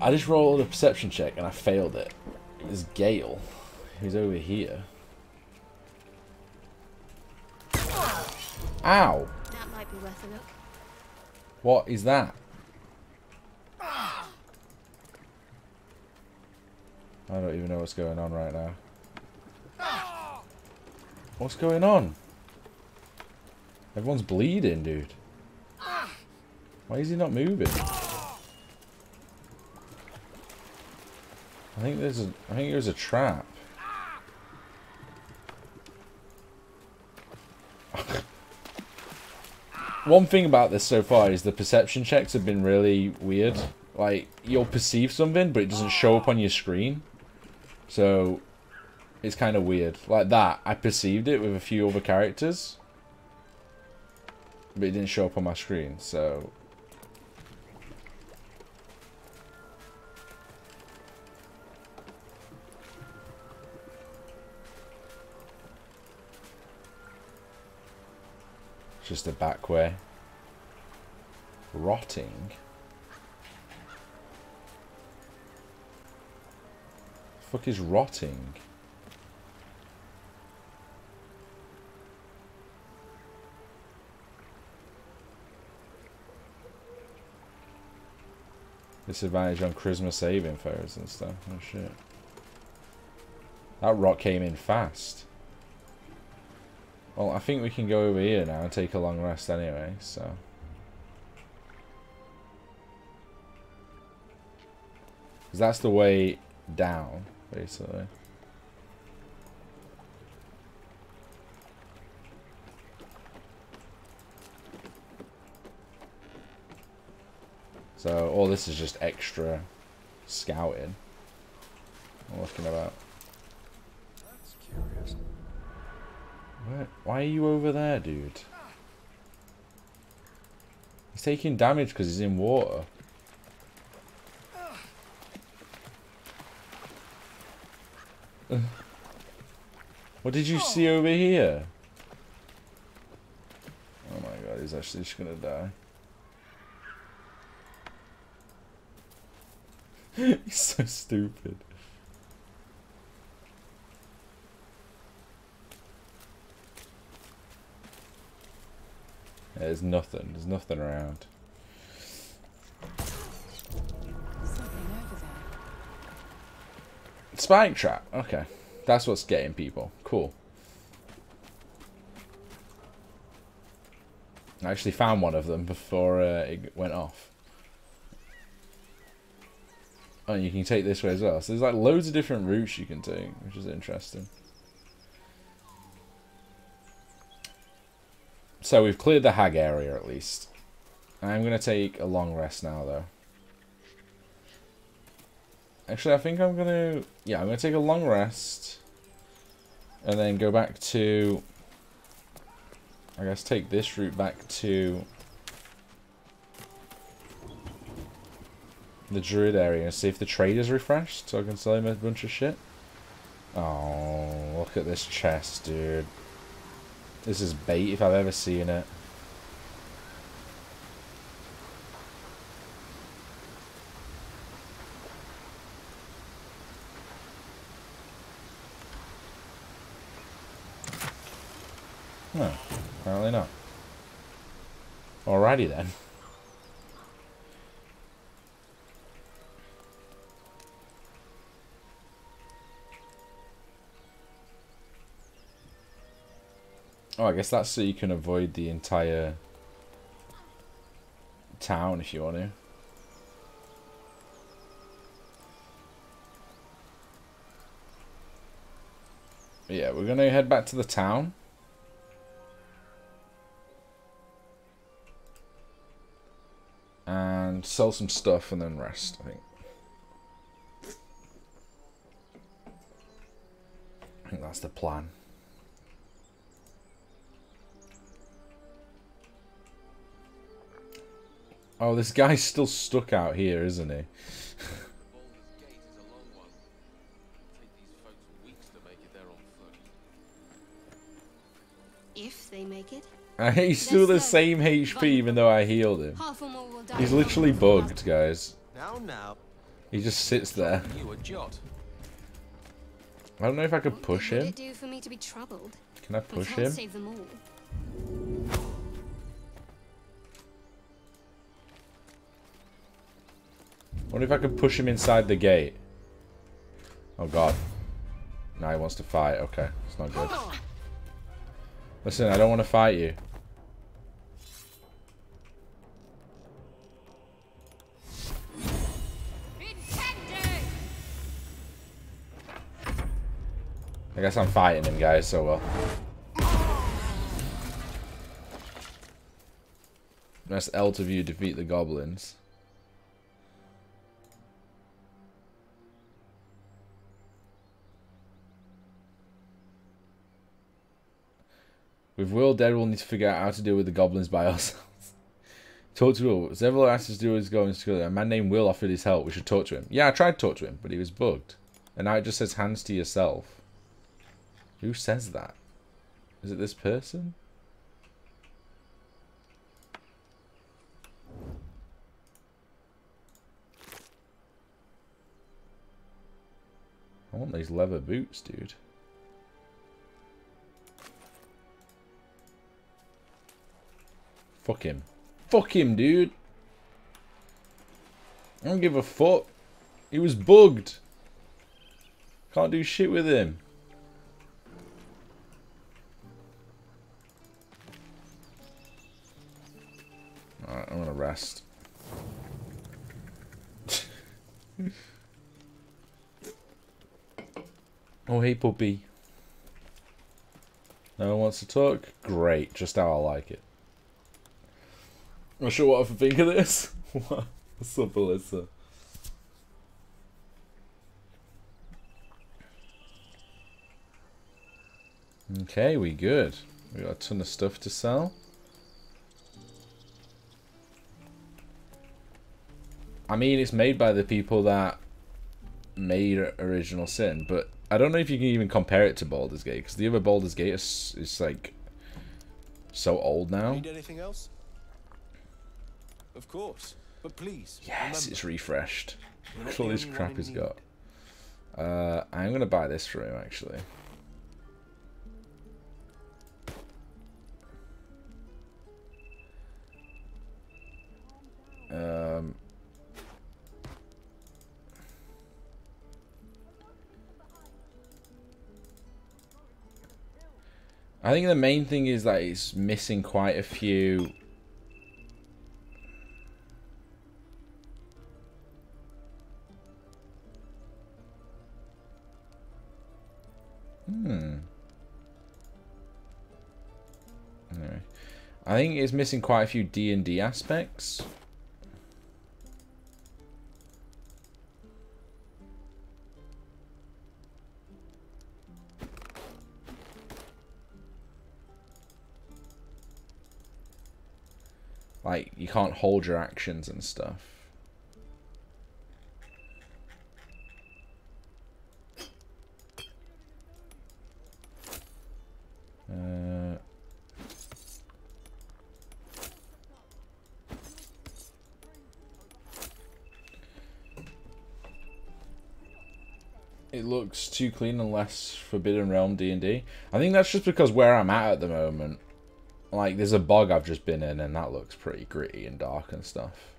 I just rolled a perception check and I failed it. It was Gale. He's over here. Ow! That might be worth a look. What is that? I don't even know what's going on right now. What's going on? Everyone's bleeding, dude. Why is he not moving? I think there's a I think there's a trap. [LAUGHS] One thing about this so far is the perception checks have been really weird. Like you'll perceive something but it doesn't show up on your screen. So it's kind of weird. Like that, I perceived it with a few other characters. But it didn't show up on my screen, so Just a back way. Rotting. fuck is rotting? Disadvantage on Charisma saving throws and stuff. Oh shit. That rock came in fast. Well, I think we can go over here now and take a long rest anyway, so... Because that's the way down, basically. So all this is just extra scouting. I'm looking about. That's curious. Where, why are you over there, dude? He's taking damage because he's in water. [LAUGHS] What did you see over here? Oh my god, he's actually just gonna die. [LAUGHS] he's so stupid. There's nothing. There's nothing around. Spike trap. Okay. That's what's getting people. Cool. I actually found one of them before uh, it went off. Oh, you can take this way as well. So there's like loads of different routes you can take, which is interesting. So we've cleared the hag area at least. I'm going to take a long rest now though. Actually, I think I'm going to... Yeah, I'm going to take a long rest. And then go back to... I guess take this route back to... The druid area and see if the trade is refreshed so I can sell him a bunch of shit. Oh, look at this chest, dude. This is bait if I've ever seen it. No, apparently not. Alrighty then. Oh, I guess that's so you can avoid the entire town if you want to. Yeah, we're gonna head back to the town. And sell some stuff and then rest, I think. I think that's the plan. Oh, this guy's still stuck out here, isn't he? Baldur's Gate is a long one. It'll take these folks weeks to make it there on foot. If they make it, [LAUGHS] He's still the same HP even though I healed him. half will die. He's literally bugged, guys. Now, now. He just sits there. You a jot. I don't know if I could push him. do for me to be troubled? Can I We push can't him? What if I could push him inside the gate? Oh god. Now he wants to fight. Okay, it's not good. Listen, I don't want to fight you. I guess I'm fighting him, guys, so well. That's L to view defeat the goblins. With Will dead, we'll need to figure out how to deal with the goblins by [LAUGHS] ourselves. talk to Will. Several to do his going to A man named Will offered his help. We should talk to him. Yeah, I tried to talk to him, but he was bugged. And now it just says hands to yourself. Who says that? Is it this person? I want these leather boots, dude. Fuck him. Fuck him, dude. I don't give a fuck. He was bugged. Can't do shit with him. Alright, I'm gonna rest. [LAUGHS] oh, hey, puppy. No one wants to talk? Great, just how I like it. Not sure what I think of this. What? What's up, Alyssa? Okay, we good. We got a ton of stuff to sell. I mean, it's made by the people that made Original Sin, but I don't know if you can even compare it to Baldur's Gate, because the other Baldur's Gate is, is like so old now. Need anything else? Of course. But please, Yes, remember, it's refreshed. At all this crap he's got. Uh, I'm gonna buy this for him actually. Um. I think the main thing is that it's missing quite a few I think it's missing quite a few D and D aspects. Like you can't hold your actions and stuff. Looks too clean and less Forbidden Realm D&D. I think that's just because where I'm at at the moment. Like, there's a bog I've just been in, and that looks pretty gritty and dark and stuff.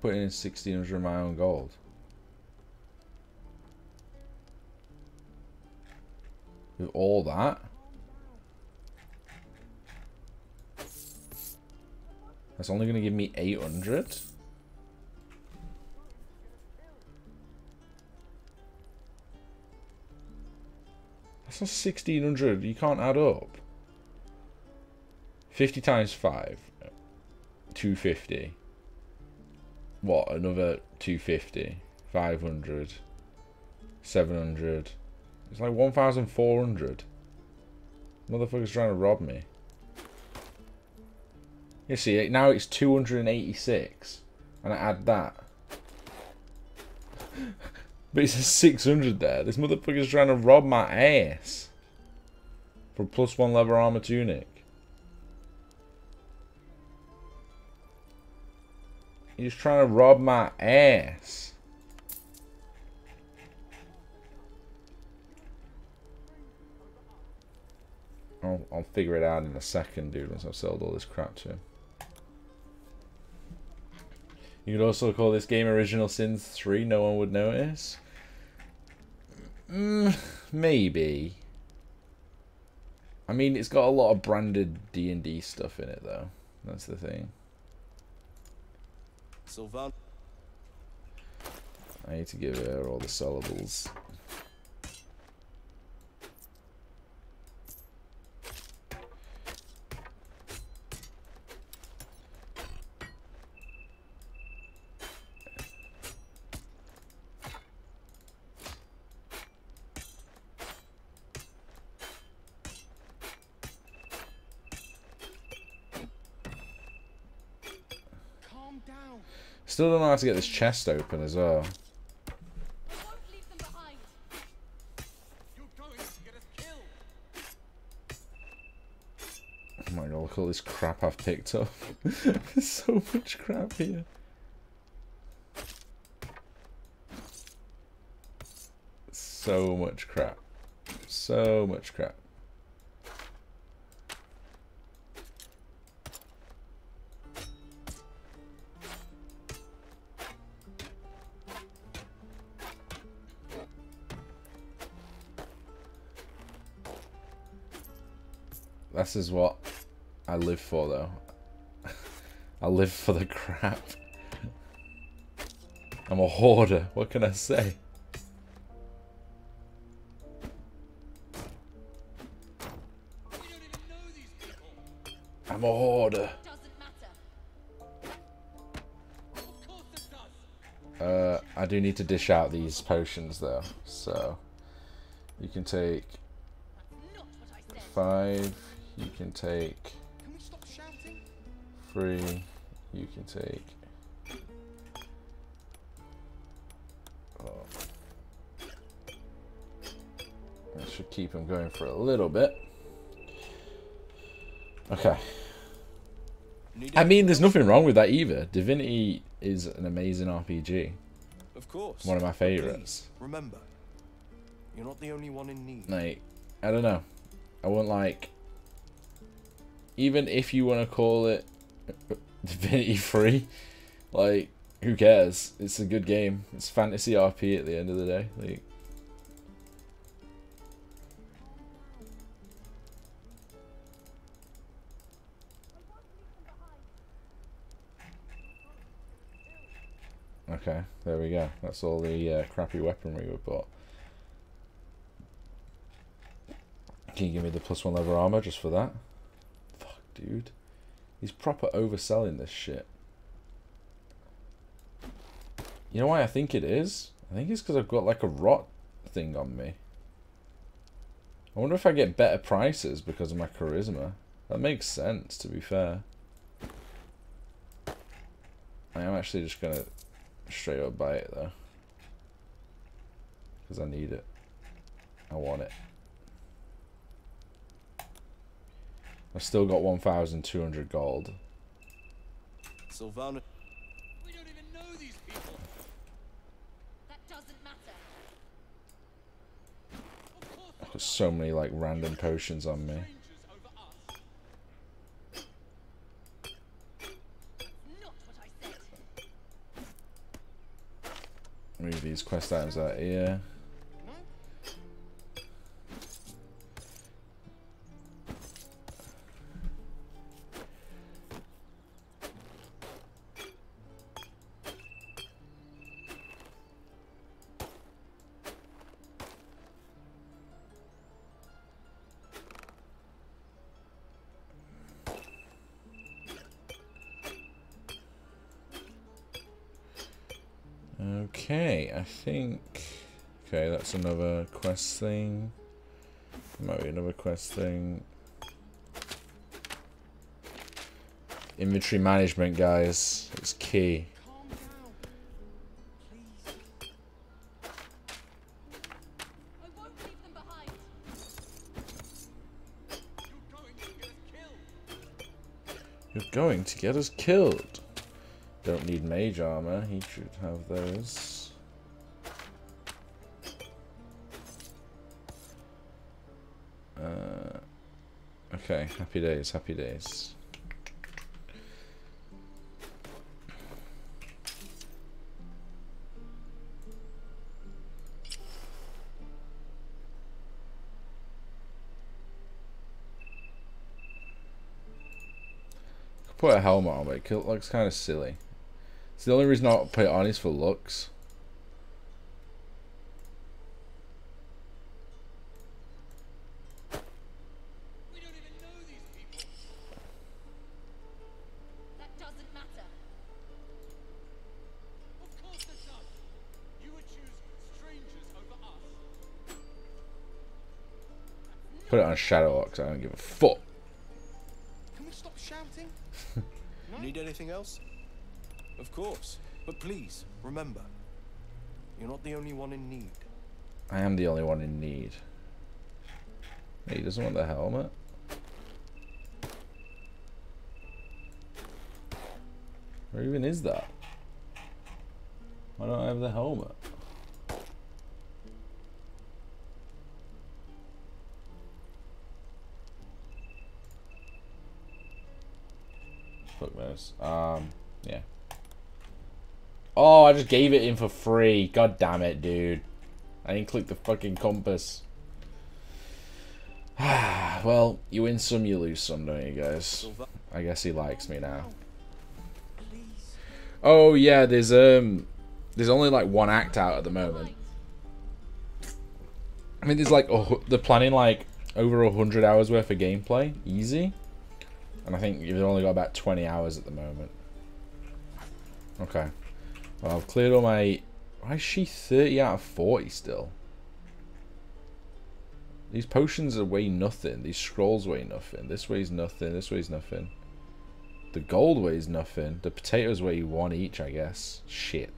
Putting in 1600 of my own gold? With all that? That's only going to give me 800? That's not 1600. You can't add up. 50 times 5. 250. What? Another 250. 500. 700. It's like 1,400. Motherfucker's trying to rob me. You see, now it's 286. And I add that. [LAUGHS] but it's a 600 there. This motherfucker's trying to rob my ass. For plus one level armor tunic. He's trying to rob my ass. I'll, I'll figure it out in a second, dude, once I've sold all this crap to him. You could also call this game Original Sins 3, no one would notice. Mm, maybe. I mean, it's got a lot of branded D&D stuff in it, though. That's the thing. I need to give her all the syllables. Still don't know how to get this chest open as well. Oh my god, look at all this crap I've picked up. [LAUGHS] There's so much crap here. So much crap. So much crap. This is what I live for, though. [LAUGHS] I live for the crap. I'm a hoarder. What can I say? I'm a hoarder. Uh, I do need to dish out these potions though, so you can take five. You can take three. You can take. Oh. That should keep him going for a little bit. Okay. I mean, there's nothing wrong with that either. Divinity is an amazing RPG. Of course. One of my favorites. please, remember, you're not the only one in need. Like, I don't know. I wouldn't like. Even if you want to call it [LAUGHS] Divinity Free, like, who cares? It's a good game. It's fantasy RP at the end of the day. Like, Okay, there we go. That's all the uh, crappy weaponry we bought. Can you give me the plus one level armor just for that? Dude. He's proper overselling this shit. You know why I think it is? I think it's because I've got like a rot thing on me. I wonder if I get better prices because of my charisma. That makes sense, to be fair. I am actually just gonna straight up buy it though. Because I need it. I want it. I've still got 1,200 gold. Sylvana. I've got so many like random potions on me. Move these quest items out here. Okay, I think... Okay, that's another quest thing. Might be another quest thing. Inventory management, guys. It's key. You're going to get us killed. Don't need mage armor. He should have those. Okay, happy days, happy days. Put a helmet on, but it looks kind of silly. It's the only reason I put it on is for looks. Put it on Shadow Ox, I don't give a fuck. Can we stop shouting? [LAUGHS] Need anything else? Of course. But please, remember, you're not the only one in need. I am the only one in need. Hey, he doesn't want the helmet. Where even is that? Why don't I have the helmet? Knows. Um, yeah. Oh, I just gave it in for free. God damn it, dude. I didn't click the fucking compass. [SIGHS] well, you win some, you lose some, don't you guys? I guess he likes me now. Oh yeah, there's um, there's only like one act out at the moment. I mean, there's like oh, they're planning like over a hundred hours worth of gameplay, easy, and I think you've only got about twenty hours at the moment. Okay, well I've cleared all my. Why is she thirty out of forty still? These potions weigh nothing. These scrolls weigh nothing. This weighs nothing. This weighs nothing. The gold weighs nothing. The potatoes weigh one each, I guess. Shit.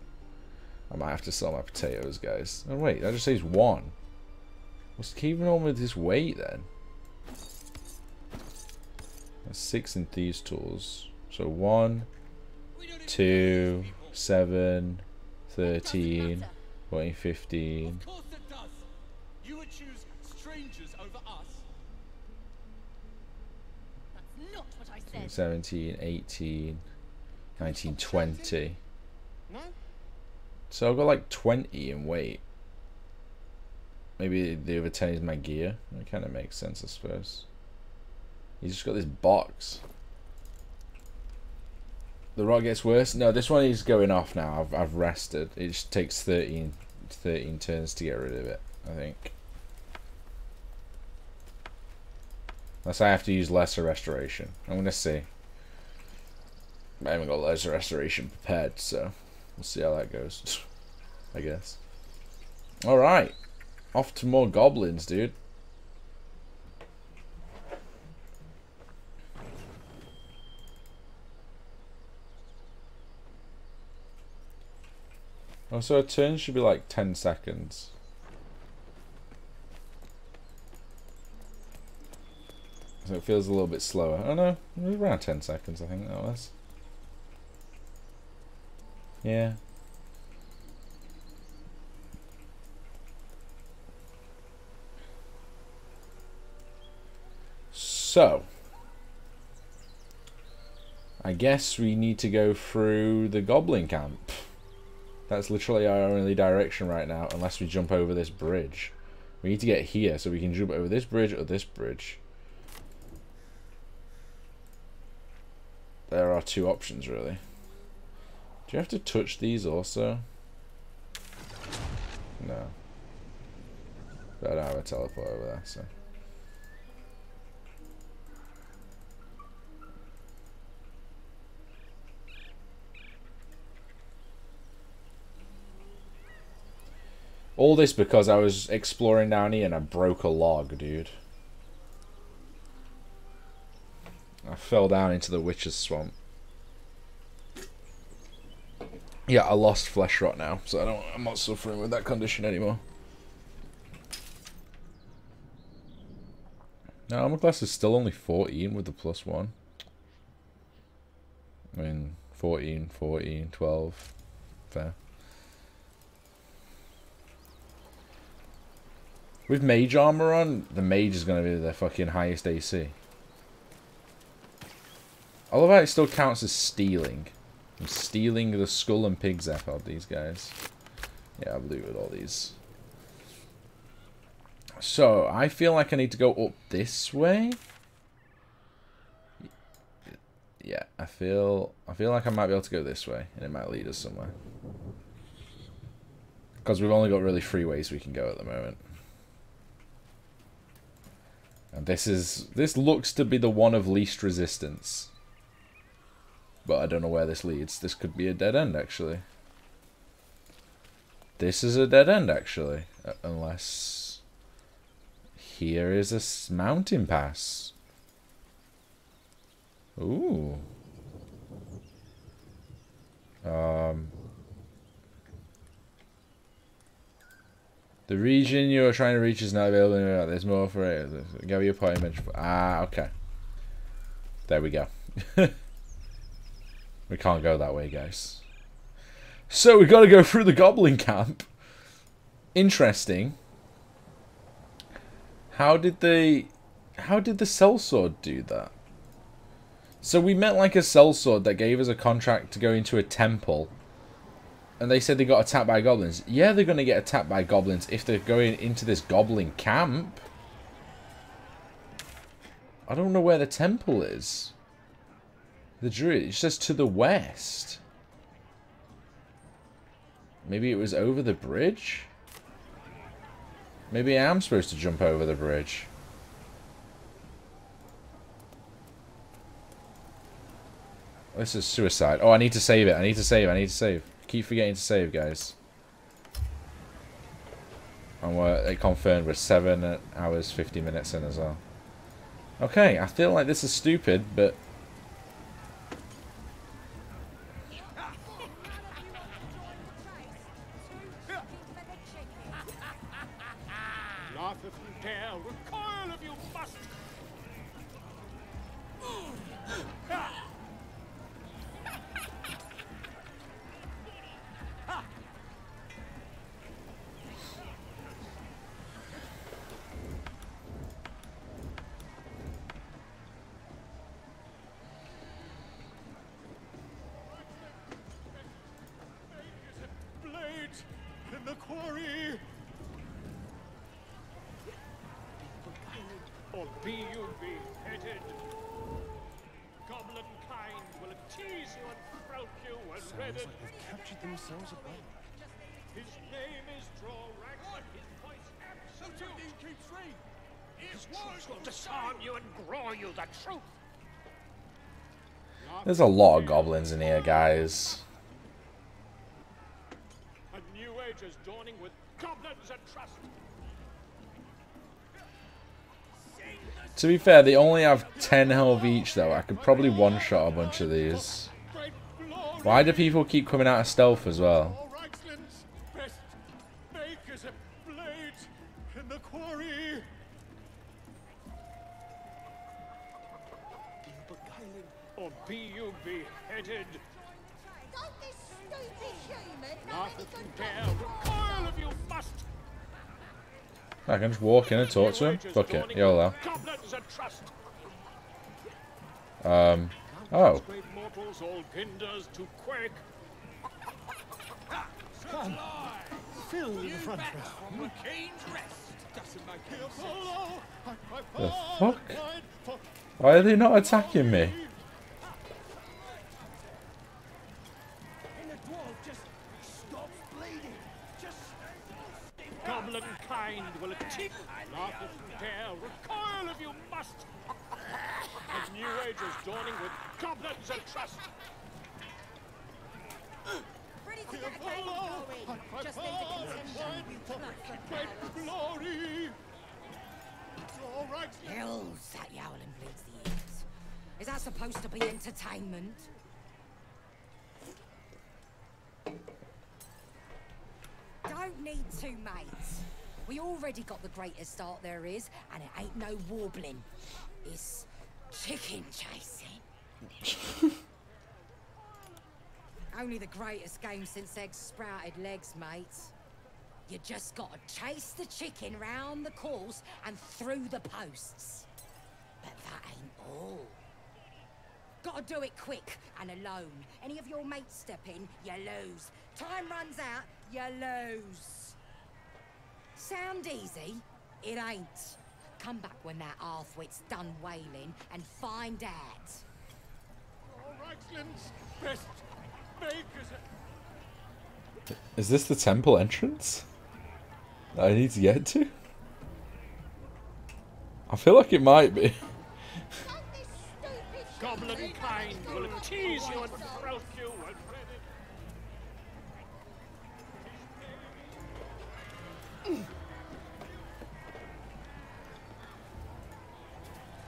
I might have to sell my potatoes, guys. Oh, wait. That just says one. What's keeping on with this weight, then? That's six in these Tools. So one, two, seven, thirteen, fourteen, fifteen. You would choose strangers over us. 17, 18, 19, 20. No? So I've got like 20 in weight. Maybe the other 10 is my gear. It kind of makes sense, I suppose. He's just got this box. The rot gets worse. No, this one is going off now. I've, I've rested. It just takes 13, 13 turns to get rid of it, I think. Unless I have to use lesser restoration. I'm gonna see. I haven't got lesser restoration prepared, so we'll see how that goes. [LAUGHS] I guess. Alright. Off to more goblins, dude. So a turn should be like 10 seconds. So it feels a little bit slower. Oh no, around 10 seconds I think that was. Yeah. So. I guess we need to go through the goblin camp. That's literally our only direction right now, unless we jump over this bridge. We need to get here so we can jump over this bridge or this bridge. There are two options, really. Do you have to touch these also? No. But I don't have a teleport over there, so... All this because I was exploring down here and I broke a log, dude. I fell down into the witch's swamp. Yeah, I lost flesh rot now, so I don't I'm not suffering with that condition anymore. Now armor class is still only 14 with the plus one. I mean 14, 14, 12. Fair. With mage armor on, the mage is going to be the fucking highest AC. I love how it still counts as stealing. I'm stealing the skull and pig zap of these guys. Yeah, I've looted all these. So, I feel like I need to go up this way. Yeah, I feel I feel like I might be able to go this way, and it might lead us somewhere. Because we've only got really three ways we can go at the moment. And this is this looks to be the one of least resistance. But I don't know where this leads. This could be a dead end, actually. This is a dead end, actually. Unless... Here is a mountain pass. Ooh. Um... The region you are trying to reach is not available. There's more for it. Give your appointment. Ah, okay. There we go. [LAUGHS] We can't go that way, guys. So we've got to go through the goblin camp. Interesting. How did they... How did the sellsword do that? So we met like a sellsword that gave us a contract to go into a temple. And they said they got attacked by goblins. Yeah, they're going to get attacked by goblins if they're going into this goblin camp. I don't know where the temple is. The druid, says to the west. Maybe it was over the bridge? Maybe I am supposed to jump over the bridge. This is suicide. Oh, I need to save it. I need to save. I need to save. Keep forgetting to save, guys. And we're it confirmed we're 7 hours 50 minutes in as well. Okay, I feel like this is stupid, but... There's a lot of goblins in here, guys. A new age is dawning with goblins and trust. To be fair, they only have 10 health each, though. I could probably one-shot a bunch of these. Why do people keep coming out of stealth as well? Can and talk to him. Fuck it, YOLO. Goblins and trust. Um, oh. Mortals all hinders to quake. Come, fill the front row. From rest. Doesn't make sense. The fuck? Why are they not attacking me? Greatest start there is, and it ain't no warbling. It's chicken chasing. [LAUGHS] Only the greatest game since eggs sprouted legs, mate. You just gotta chase the chicken round the course and through the posts. But that ain't all. Gotta do it quick and alone. Any of your mates step in, you lose. Time runs out, you lose. Sound easy? It ain't. Come back when that Arthwit's done wailing and find out. All Reichland's best makers. of- Is this the temple entrance? That I need to get to? I feel like it might be. Goblin kind will tease you and throat you and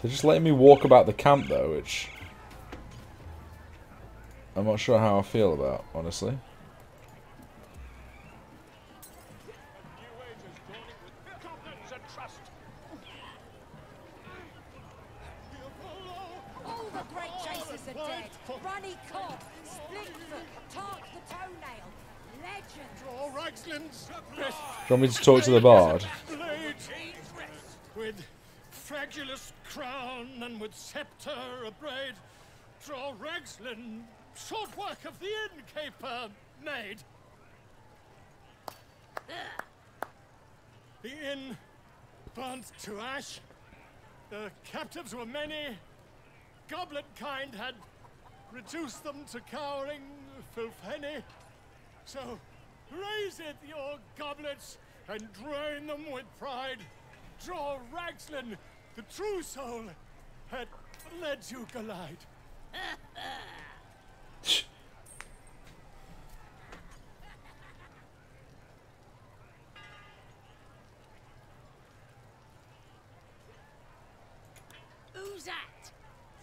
They're just letting me walk about the camp though, which I'm not sure how I feel about, honestly. Do you want me to talk to the bard? Scepter abraid, Dror Ragzlin, short work of the innkeeper made. The inn burnt to ash, The captives were many. Goblet kind had reduced them to cowering filfhenny. So raise it, your goblets, and drain them with pride. Dror Ragzlin, the true soul, had led you collide. Who's that?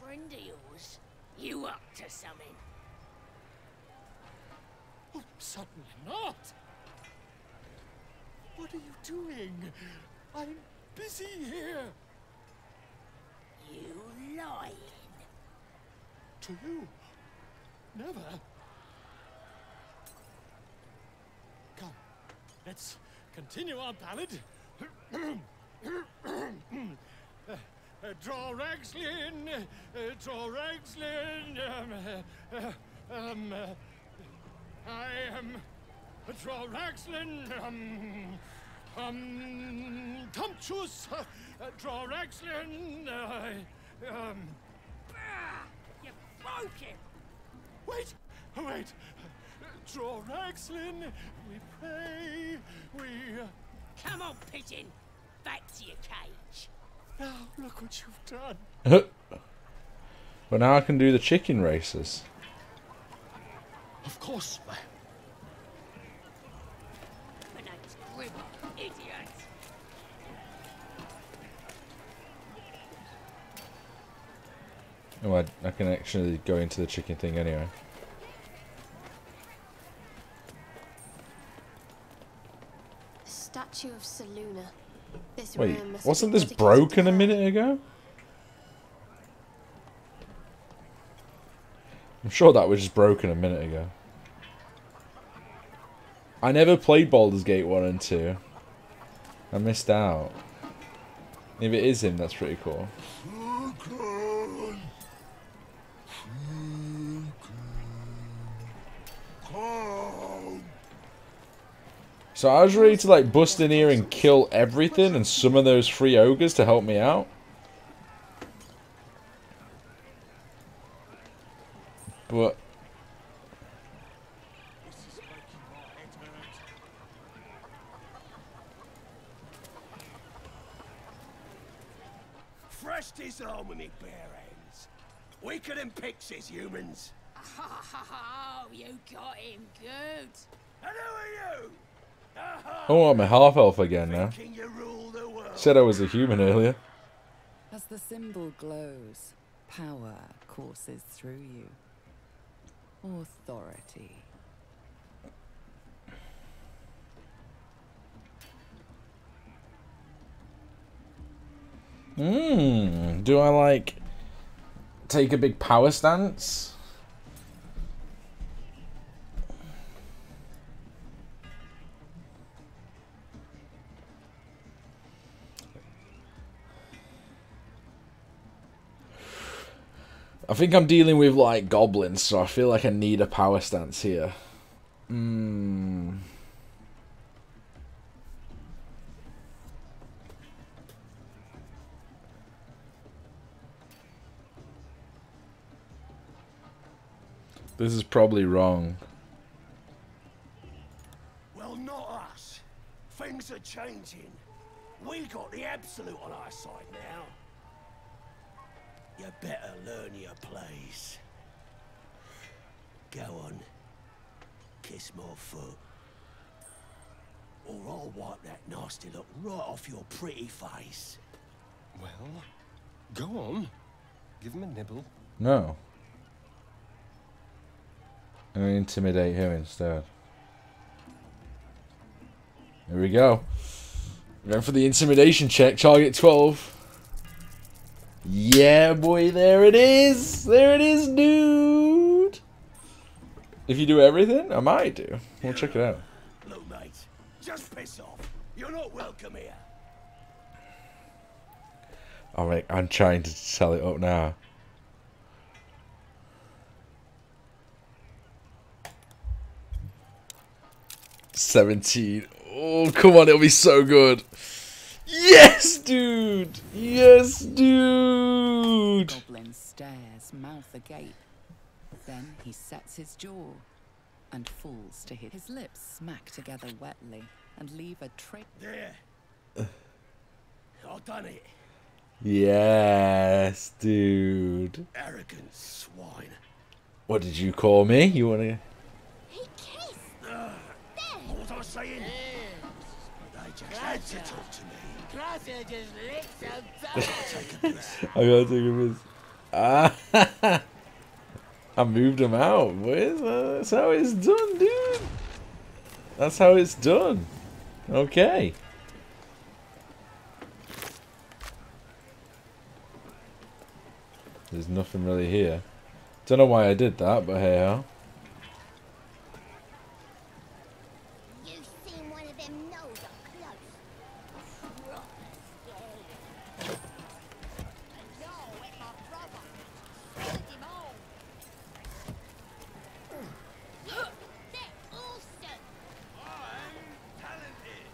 Friend of yours? You up to something? Oh, certainly not. What are you doing? I'm busy here. Lying. To you? Never. Come, let's continue our ballad. Uh, [CLEARS THROAT] uh, Dror Ragzlin, uh, Dror Ragzlin. Um, um, I am Dror Ragzlin. Um, um, Tumptuous, Dror Ragzlin. Um, you broke it. Wait, wait. Dror Ragzlin. We pray. We. Uh, Come on, pigeon. Back to your cage. now look what you've done. [LAUGHS] but now I can do the chicken races. Of course, Oh, I, I can actually go into the chicken thing anyway. Statue of Selûne. This Wait, room must have wasn't this broken a minute ago? I'm sure that was just broken a minute ago. I never played Baldur's Gate 1 and 2. I missed out. If it is him, that's pretty cool. So I was ready to like bust in here and kill everything and summon those three ogres to help me out. But Fresh disharmony, bare hands. Weaker than pixies, humans. Oh, you got him good. And who are you? Oh, I'm a half elf again now. Thinking you rule the world. Said I was a human earlier. As the symbol glows, power courses through you. Authority. Hmm. Do I like take a big power stance? I think I'm dealing with like goblins, so I feel like I need a power stance here. Hmm. This is probably wrong. Well, not us. Things are changing. We got the absolute on our side now. You better learn your place. Go on. Kiss my foot. Or I'll wipe that nasty look right off your pretty face. Well, go on. Give him a nibble. No. I'm gonna intimidate him instead. Here we go. Going for the intimidation check, target 12. Yeah, boy, there it is. There it is, dude. If you do everything, I might do. We'll check it out. Look, mate, just piss off. You're not welcome here. Oh, mate, I'm trying to sell it up now. Seventeen. Oh, come on, it'll be so good. Yes, dude! Yes, dude! Goblin stares, mouth agape. Then he sets his jaw and falls to his, his lips smack together wetly and leave a trace. There. I've done it. Yes, dude. Arrogant swine. What did you call me? You wanna? Ah, what was I saying? They just had to talk to me. I gotta take a piss. Ah, [LAUGHS] I moved him out, boys. That's how it's done, dude. That's how it's done. Okay. There's nothing really here. Don't know why I did that, but hey how. You've seen one of them nose up close. Proper scary. You're with my brother. Send him on. Look, they're awesome. I'm talented.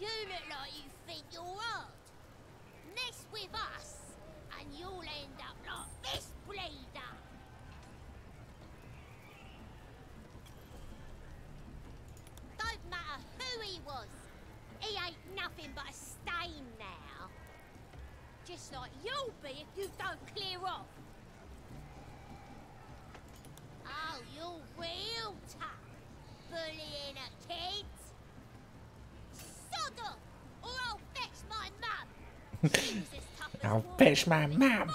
You look like you think you're odd. Mess with us, and you'll end up like this bleeder. Don't matter who he was. He ain't nothing but a stain now. Just like you'll be if you don't clear off. Oh, you're real tough, bullying a kid. Sod off, or I'll fetch my mum. [LAUGHS] She's as tough as I'll fetch my mum.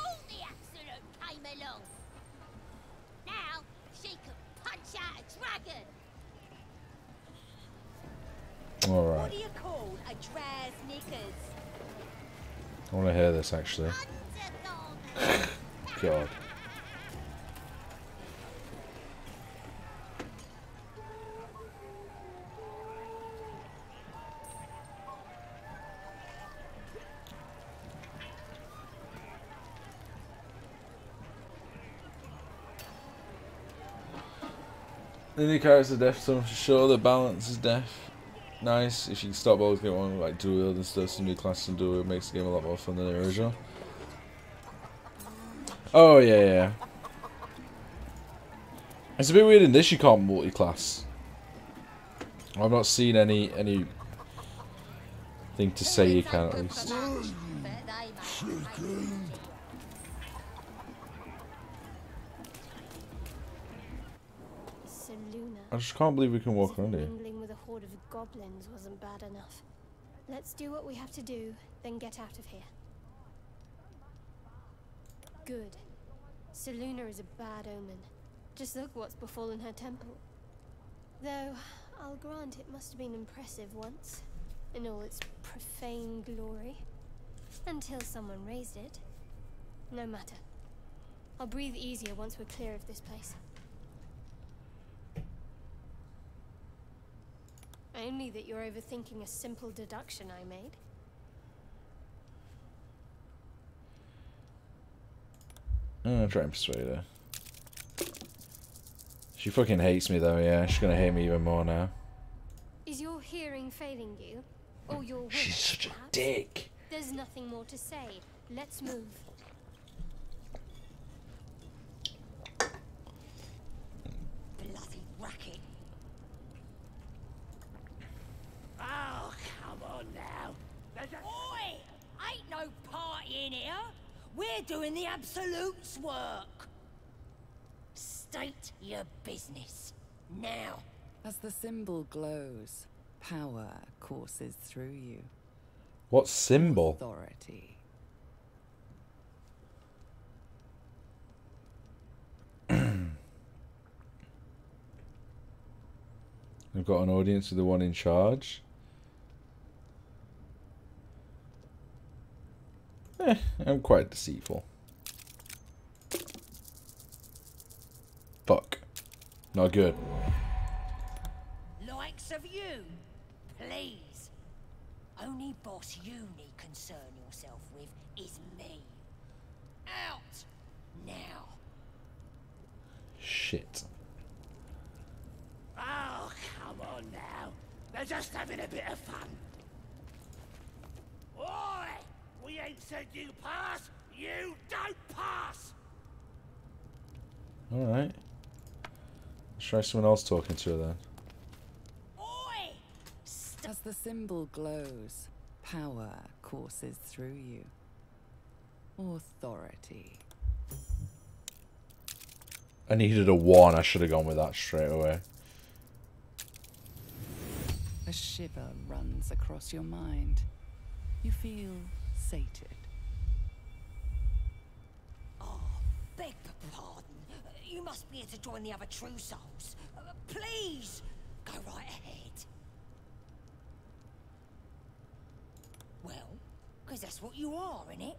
I want to hear this actually. [LAUGHS] God. Any character death so sure the balance is death. Nice. If you can stop both get one like dual and stuff, some new classes and dual makes the game a lot more fun than the original. Oh yeah, yeah. It's a bit weird in this you can't multi-class. I've not seen any any thing to say you can at least. I just can't believe we can walk around here. Horde of goblins wasn't bad enough. Let's do what we have to do, then get out of here. Good. Selûne is a bad omen. Just look what's befallen her temple. Though, I'll grant it must have been impressive once, in all its profane glory. Until someone raised it. No matter. I'll breathe easier once we're clear of this place. Only that you're overthinking a simple deduction I made. I'm gonna try and persuade her. She fucking hates me though, yeah. She's gonna hate me even more now. Is your hearing failing you? Or your wit, She's such a perhaps? dick. There's nothing more to say. Let's move. Bloody racket. Oh, come on now. There's a... Oi! Ain't no party in here. We're doing the Absolute's work. State your business. Now. As the symbol glows, power courses through you. What symbol? Authority. [CLEARS THROAT] We've got an audience with the one in charge. Eh, I'm quite deceitful. Fuck. Not good. Likes of you, please. Only boss you need concern yourself with is me. Out now. Shit. Oh, come on now. They're just having a bit of fun. Oi! We ain't said you pass. You don't pass. Alright. Let's try someone else talking to her then. As the symbol glows, power courses through you. Authority. I needed a one. I should have gone with that straight away. A shiver runs across your mind. You feel sated. Beg your pardon. You must be here to join the other true souls. Uh, please, go right ahead. Well, because that's what you are, innit?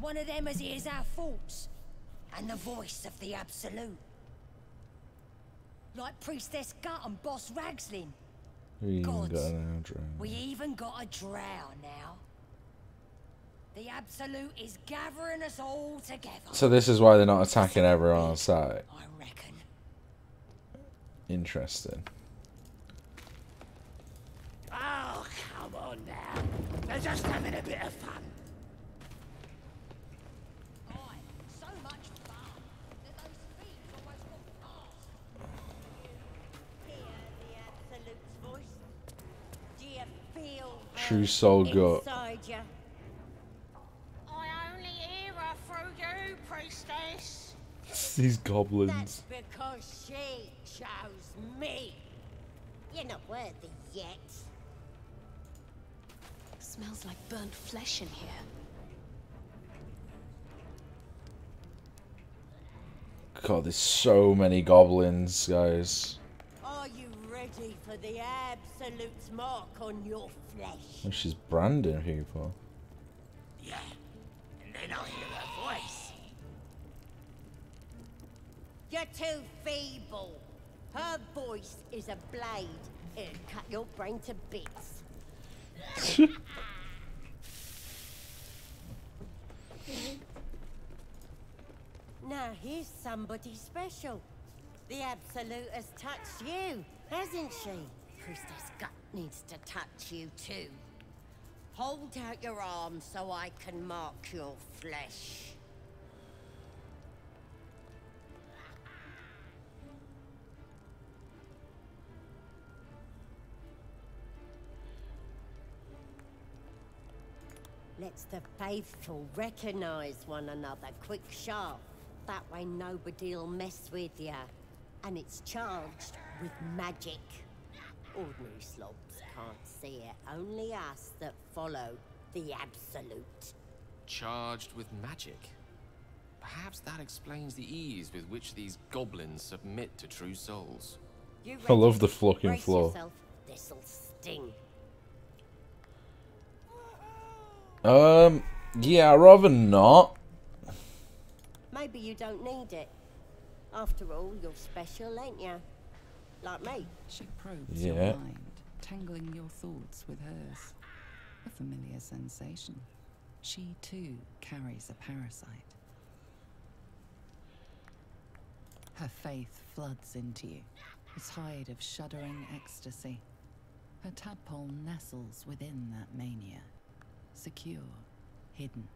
One of them as hears our thoughts. And the voice of the Absolute. Like Priestess Gut and Boss Ragzlin. We even Gods. got an drown. We even got a drow now. The Absolute is gathering us all together. So this is why they're not attacking everyone on site. I reckon. Interesting. Oh, come on now. They're just having a bit of fun. So much fun. These goblins. That's Because she chose me. You're not worthy yet. Smells like burnt flesh in here. God, there's so many goblins, guys. Are you ready for the absolute mark on your flesh? Oh, she's branding people. Yeah. And then I'll hear her voice. You're too feeble. Her voice is a blade. It'll cut your brain to bits. [LAUGHS] now here's somebody special. The Absolute has touched you, hasn't she? Priestess Gut needs to touch you too. Hold out your arm so I can mark your flesh. Let's the faithful recognize one another quick sharp. That way nobody'll mess with ya. And it's charged with magic. Ordinary slobs can't see it. Only us that follow the Absolute. Charged with magic. Perhaps that explains the ease with which these goblins submit to true souls. You I love ready? the fucking Brace floor. yourself. This'll sting. Um, yeah, I'd rather not. Maybe you don't need it. After all, you're special, ain't you? Like me. She probes Yeah. your mind, tangling your thoughts with hers. A familiar sensation. She too carries a parasite. Her faith floods into you, a tide of shuddering ecstasy. Her tadpole nestles within that mania, secure, hidden.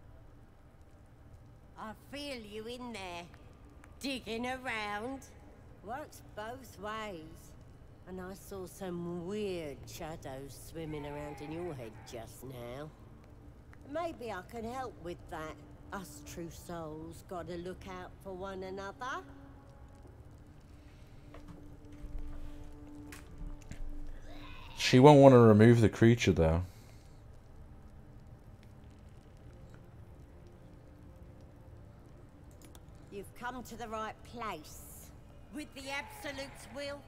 I feel you in there. Digging around. Works both ways. And I saw some weird shadows swimming around in your head just now. Maybe I can help with that. Us true souls gotta look out for one another. She won't want to remove the creature though. You've come to the right place. With the Absolute's will,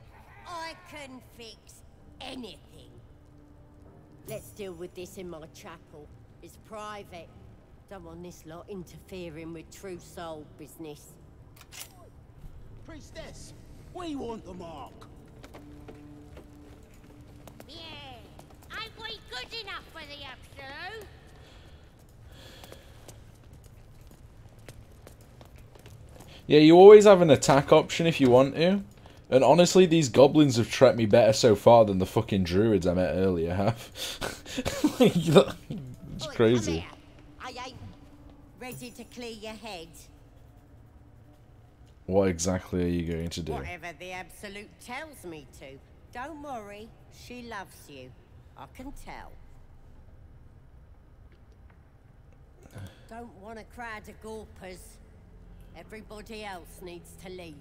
I can fix anything. Let's deal with this in my chapel. It's private. Don't want this lot interfering with true soul business. Priestess, we want the mark. Yeah. Ain't we good enough for the Absolute? Yeah, you always have an attack option if you want to. And honestly, these goblins have treated me better so far than the fucking druids I met earlier have. [LAUGHS] It's crazy. I ain't ready to clear your head. What exactly are you going to do? Whatever the Absolute tells me to. Don't worry, she loves you. I can tell. Don't want a crowd of gawpers. Everybody else needs to leave.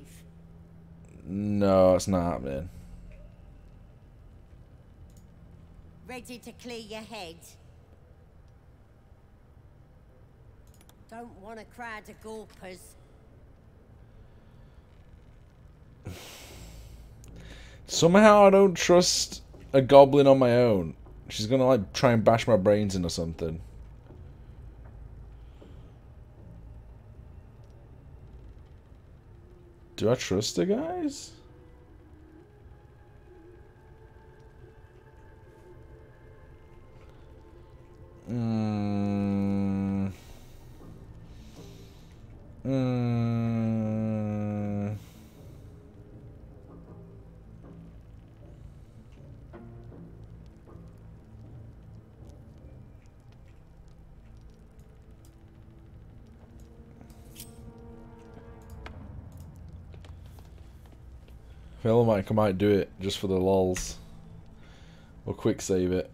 No, it's not happening. Ready to clear your head. Don't want a crowd of gawpers. [SIGHS] Somehow I don't trust a goblin on my own. She's gonna like try and bash my brains in or something. Do I trust the guys? Mm. Mm. Feel like I might do it just for the lols. Or quick save it.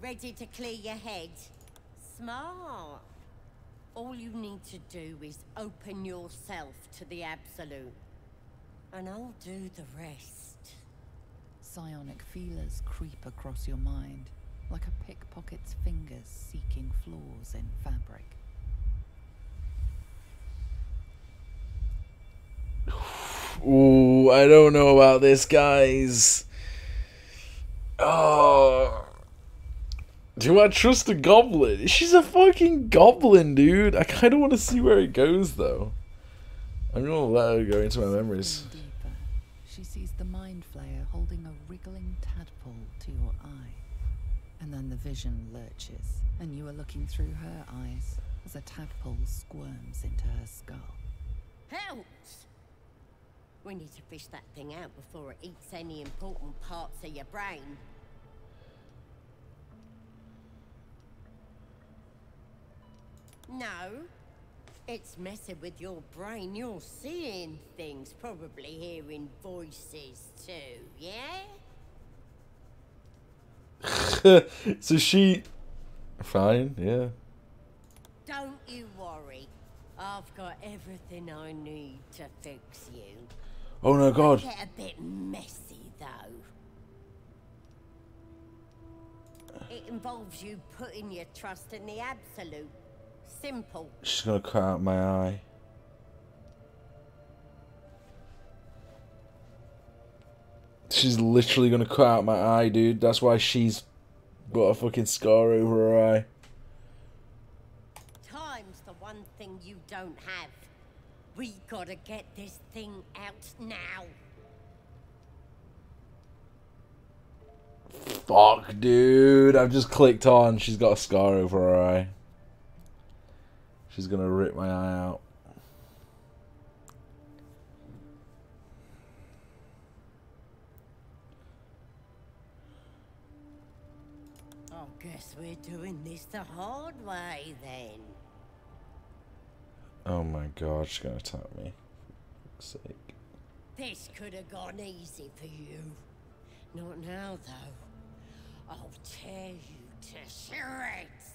Ready to clear your head. Smart. All you need to do is open yourself to the Absolute. And I'll do the rest. Psionic feelers creep across your mind, like a pickpocket's fingers seeking flaws in fabric. Ooh, I don't know about this, guys. Oh. Do I trust a goblin? She's a fucking goblin, dude. I kind of want to see where it goes, though. I'm gonna let her go into my memories. Deeper, she sees And then the vision lurches, and you are looking through her eyes as a tadpole squirms into her skull. Helps! We need to fish that thing out before it eats any important parts of your brain. No. It's messing with your brain. You're seeing things, probably hearing voices too, yeah? [LAUGHS] so she. Fine, yeah. Don't you worry. I've got everything I need to fix you. Oh no, God. Get a bit messy though. It involves you putting your trust in the absolute. Simple. She's gonna cut out my eye. She's literally gonna cut out my eye, dude. That's why she's got a fucking scar over her eye. Time's the one thing you don't have. We gotta get this thing out now. Fuck, dude. I've just clicked on. She's got a scar over her eye. She's gonna rip my eye out. Guess we're doing this the hard way then. Oh my god, she's gonna attack me. For sake. This could have gone easy for you. Not now, though. I'll tear you to shreds.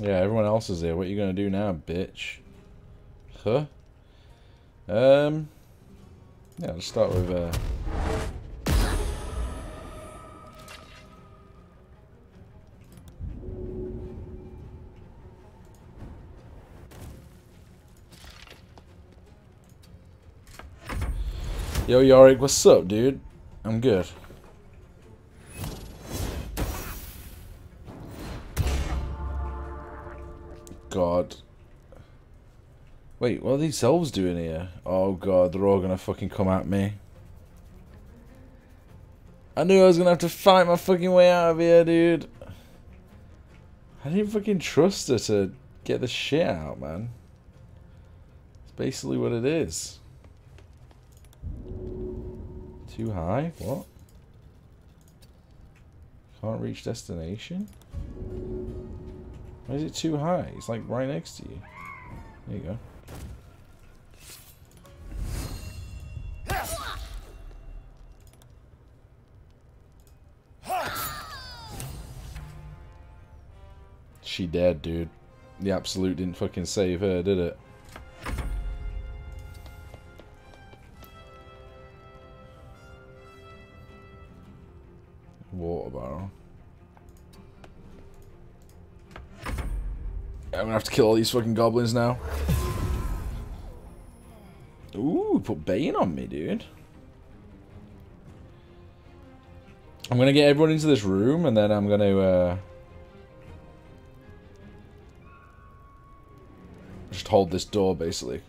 Yeah, everyone else is there. What are you gonna do now, bitch? Huh? Um. Yeah, let's start with. Uh, Yo, Yorick, what's up, dude? I'm good. God. Wait, what are these elves doing here? Oh god, they're all gonna fucking come at me. I knew I was gonna have to fight my fucking way out of here, dude. I didn't fucking trust her to get the shit out, man. It's basically what it is. Too high? What? Can't reach destination? Why is it too high? It's like right next to you. There you go. She dead, dude. The absolute didn't fucking save her, did it? Gonna have to kill all these fucking goblins now. Ooh, put Bane on me, dude. I'm gonna get everyone into this room and then I'm gonna uh, just hold this door basically.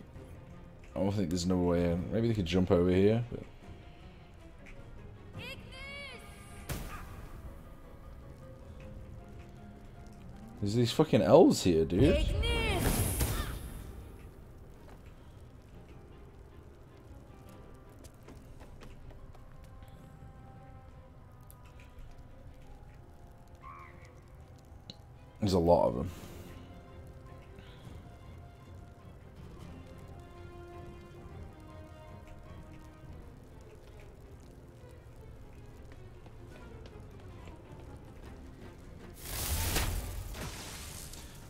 I don't think there's no way in. Maybe they could jump over here. But... There's these fucking elves here, dude. There's a lot of them.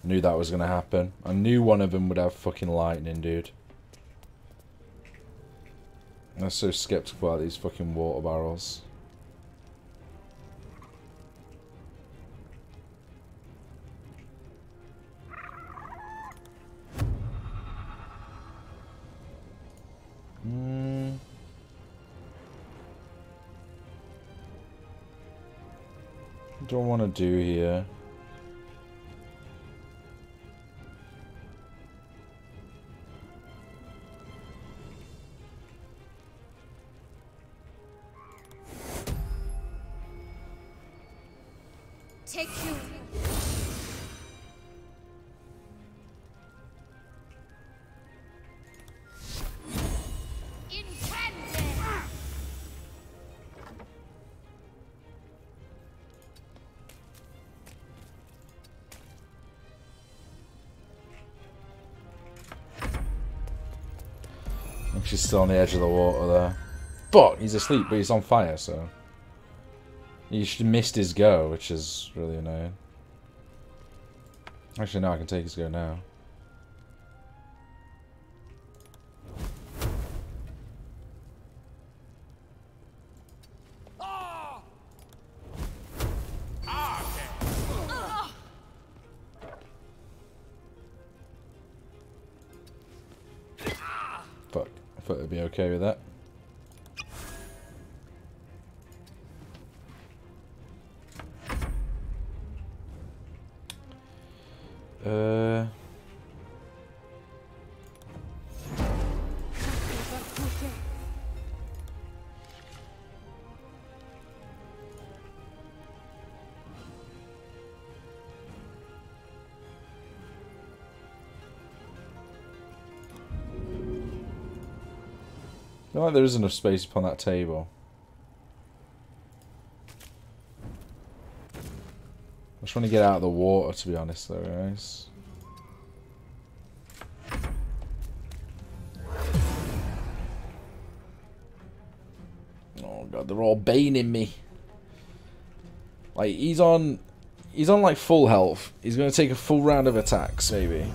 Knew that was going to happen. I knew one of them would have fucking lightning, dude. I'm so skeptical about these fucking water barrels. Hmm. Don't want to do here? Still on the edge of the water there. But he's asleep, but he's on fire, so. He missed his go, which is really annoying. Actually, no, I can take his go now. Like there is enough space upon that table. I just want to get out of the water, to be honest, though, guys. Oh god, they're all baning me. Like he's on, he's on like full health. He's gonna take a full round of attacks, maybe.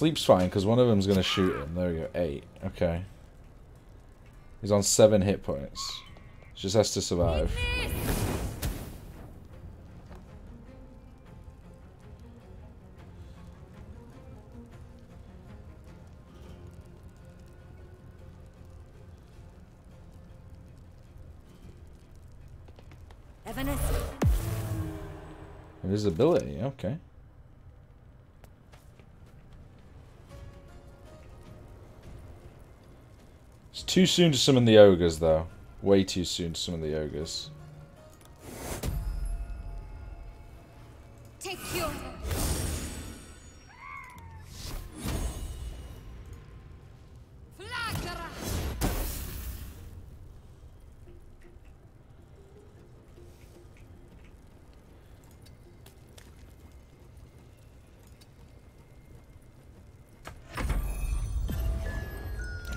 Sleep's fine, because one of them's going to shoot him. There we go, eight. Okay. He's on seven hit points. Just has to survive. Invisibility, okay. Too soon to summon the ogres, though. Way too soon to summon the ogres.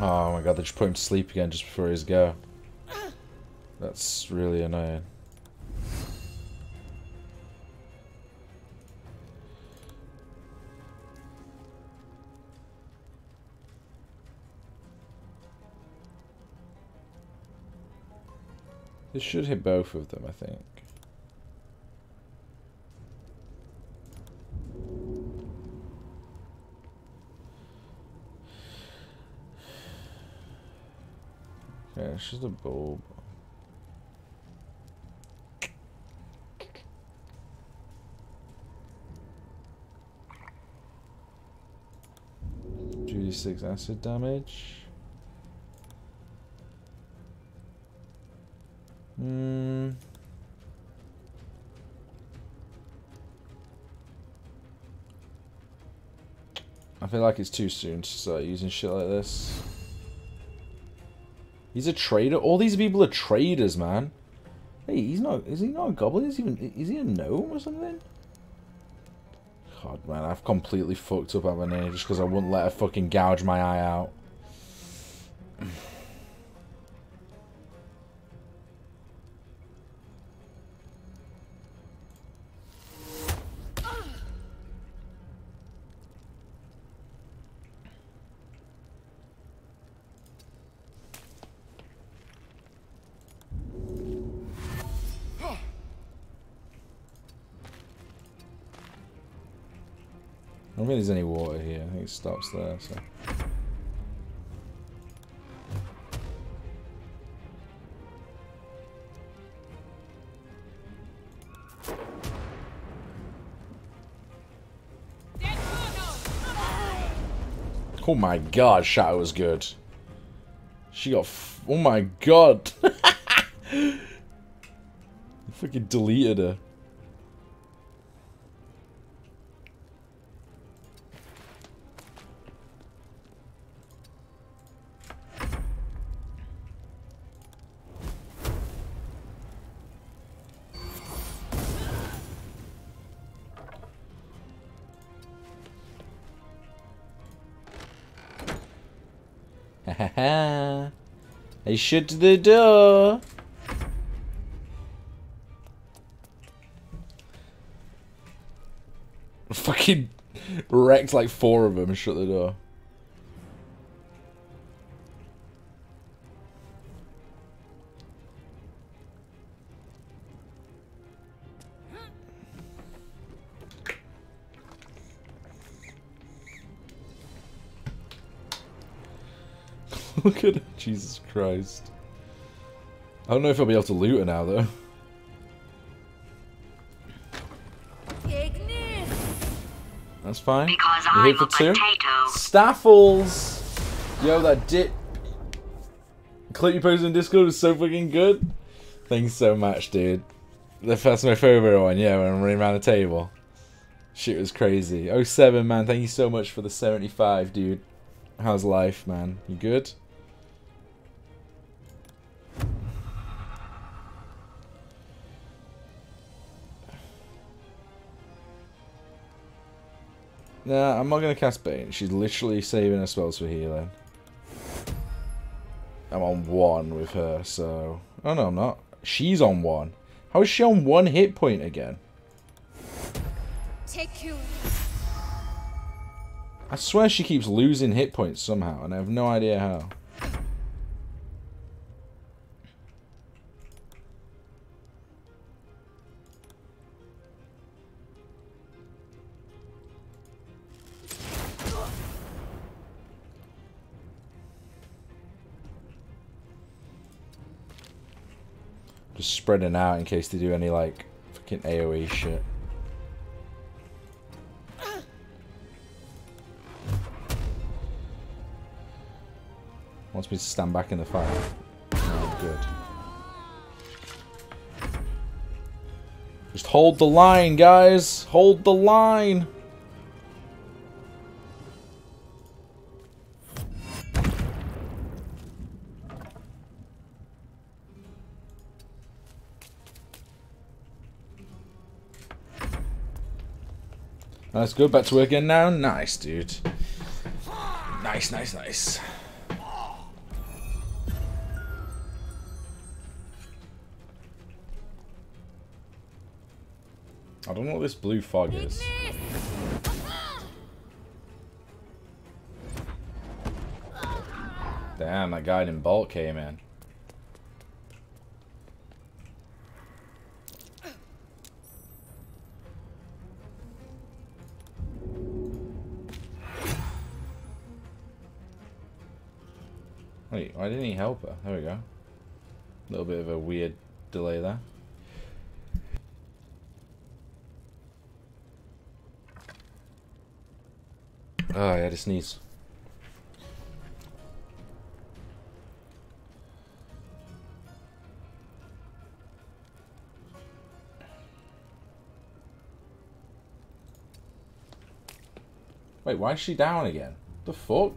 Oh my god, they just put him to sleep again just before his go. That's really annoying. This should hit both of them, I think. Okay, it's just a bulb. Six acid damage. Hmm. I feel like it's too soon to start using shit like this. He's a trader. All these people are traders, man. Hey, he's not. Is he not a goblin? Is he even? Is he a gnome or something? God, man, I've completely fucked up having her just because I wouldn't let her fucking gouge my eye out. There's any water here. I think it stops there. So. Oh my god, Shadow was good. She got. Oh my god. [LAUGHS] fucking deleted her. I shut the door. Fucking wrecked like four of them and shut the door. Look at. Jesus Christ. I don't know if I'll be able to loot her now, though. That's fine. Because You're here for two. potato. Staffles! Yo, that dip. Clip you posted in Discord was so fucking good. Thanks so much, dude. That's my favorite one, yeah, when I'm running around the table. Shit was crazy. 07, man, thank you so much for the 75, dude. How's life, man? You good? Nah, I'm not gonna cast Bane. She's literally saving her spells for healing. I'm on one with her, so... Oh no, I'm not. She's on one. How is she on one hit point again? Take you. I swear she keeps losing hit points somehow, and I have no idea how. Spreading out in case they do any like fucking AoE shit. Wants me to stand back in the fight. Oh, good. Just hold the line, guys. Hold the line. That's good. Back to work again now. Nice, dude. Nice, nice, nice. I don't know what this blue fog is. Damn, that guy in Bolt came in. Wait, why didn't he help her? There we go. A little bit of a weird delay there. Ah, oh, I had to sneeze. Wait, why is she down again? The fuck?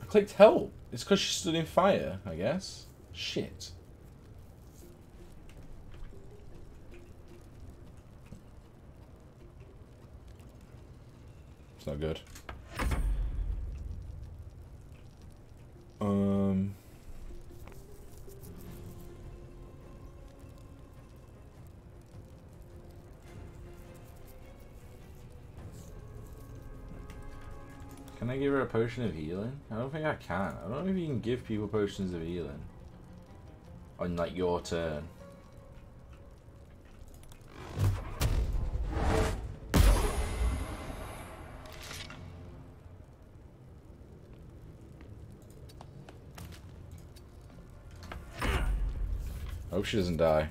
I clicked help. It's because she stood in fire, I guess. Shit. It's not good. Um... Can I give her a potion of healing? I don't think I can. I don't know if you can give people potions of healing. On, like, your turn. Hope she doesn't die.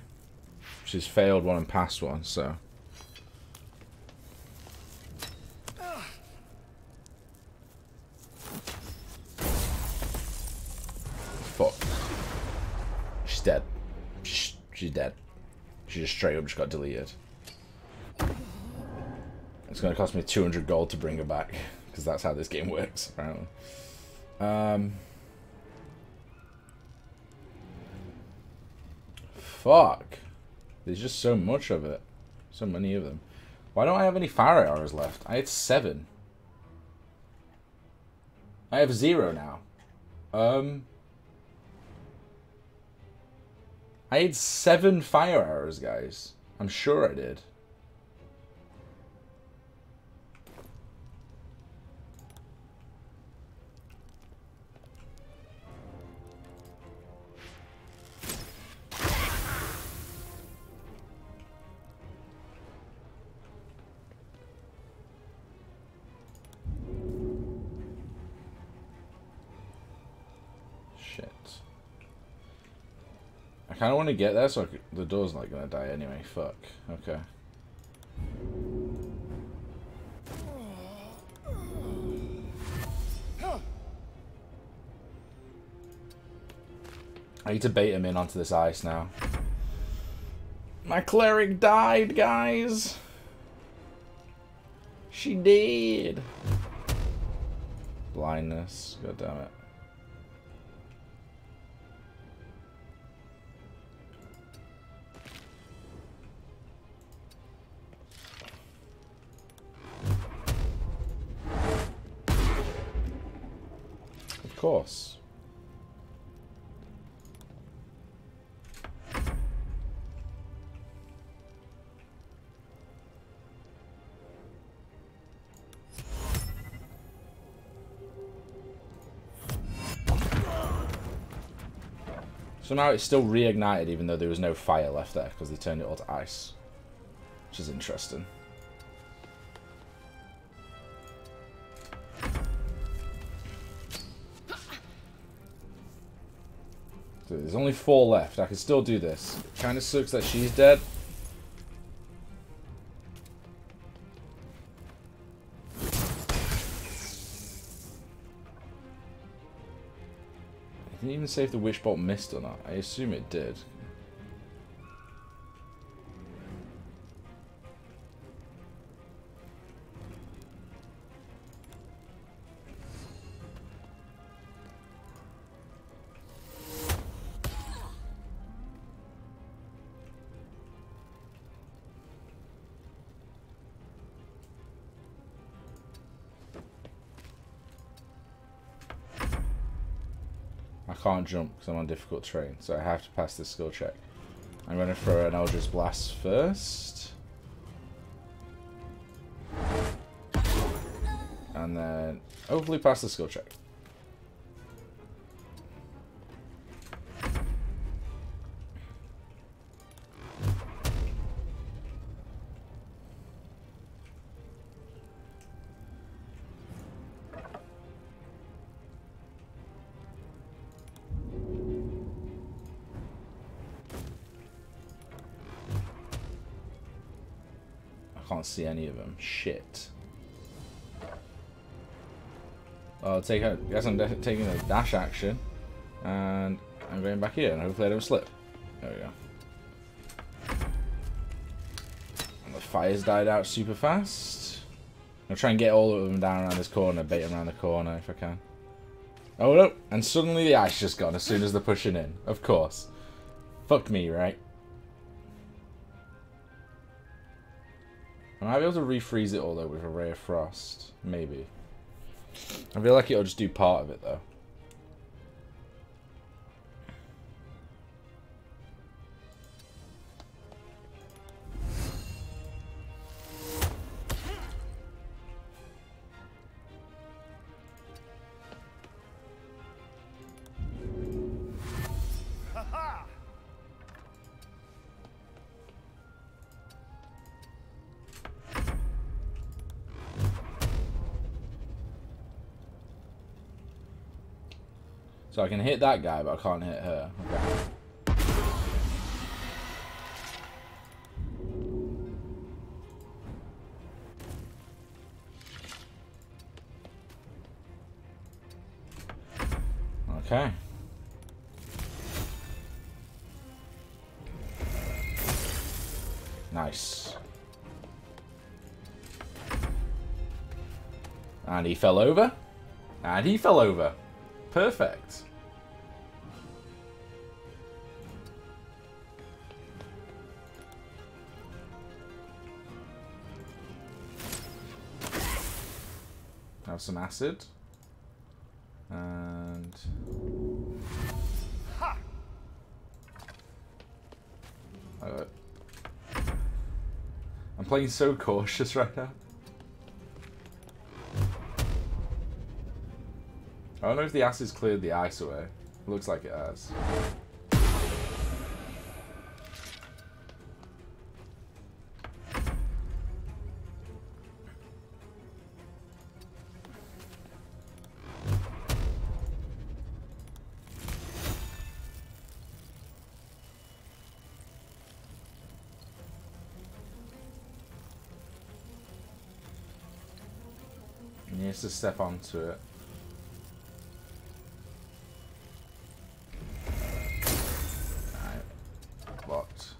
She's failed one and passed one, so... She just got deleted. It's gonna cost me 200 gold to bring her back, because that's how this game works, apparently. Um... Fuck. There's just so much of it. So many of them. Why don't I have any fire arrows left? I had seven. I have zero now. Um... I had seven fire arrows, guys. I'm sure I did. Want to get there so could, the door's not going to die anyway. Fuck. Okay. I need to bait him in onto this ice now. My cleric died, guys! She did! Blindness. God damn it. Course. So now it's still reignited even though there was no fire left there because they turned it all to ice. Which is interesting. So there's only four left. I can still do this. Kind of sucks that she's dead. I didn't even say if the witch bolt missed or not. I assume it did. Can't jump because I'm on difficult terrain, so I have to pass this skill check. I'm going to throw an Eldritch Blast first. And then hopefully pass the skill check. See any of them. Shit. I'll take a, guess I'm taking a dash action, and I'm going back here, and hopefully I don't slip. There we go. And the fire's died out super fast. I'll try and get all of them down around this corner, bait them around the corner if I can. Oh no! And suddenly the ice just gone as soon as they're pushing in. Of course. Fuck me, right? I might be able to refreeze it all though with a ray of frost. Maybe. I feel like it'll just do part of it though. Can hit that guy, but I can't hit her. Okay. Okay. Nice. And he fell over. And he fell over. Perfect. Some acid. And... Uh, I'm playing so cautious right now. I don't know if the acid's cleared the ice away. Looks like it has. Step onto it. Blocked.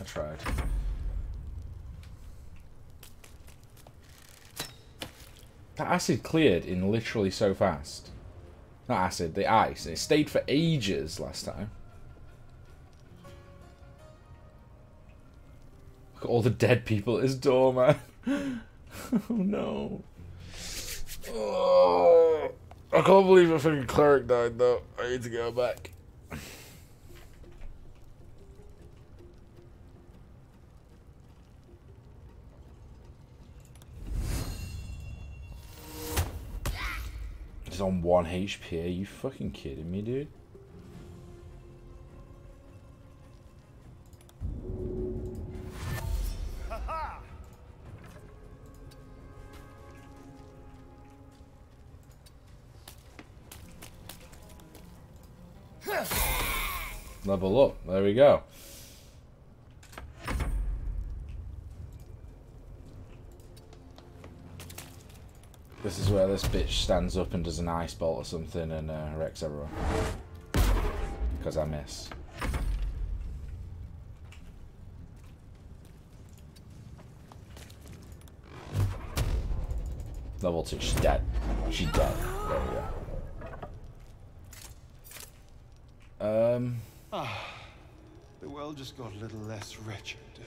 I tried. That acid cleared in literally so fast. Not acid, the ice. It stayed for ages last time. Look at all the dead people at his door, man. [LAUGHS] oh no. I can't believe a fucking cleric died though. I need to go back. He's on one HP. Are you fucking kidding me, dude? Level up. There we go. This is where this bitch stands up and does an ice bolt or something and uh, wrecks everyone. Because I miss. Level 2, she's dead. She's dead. There we go. Um... Ah, the world just got a little less wretched.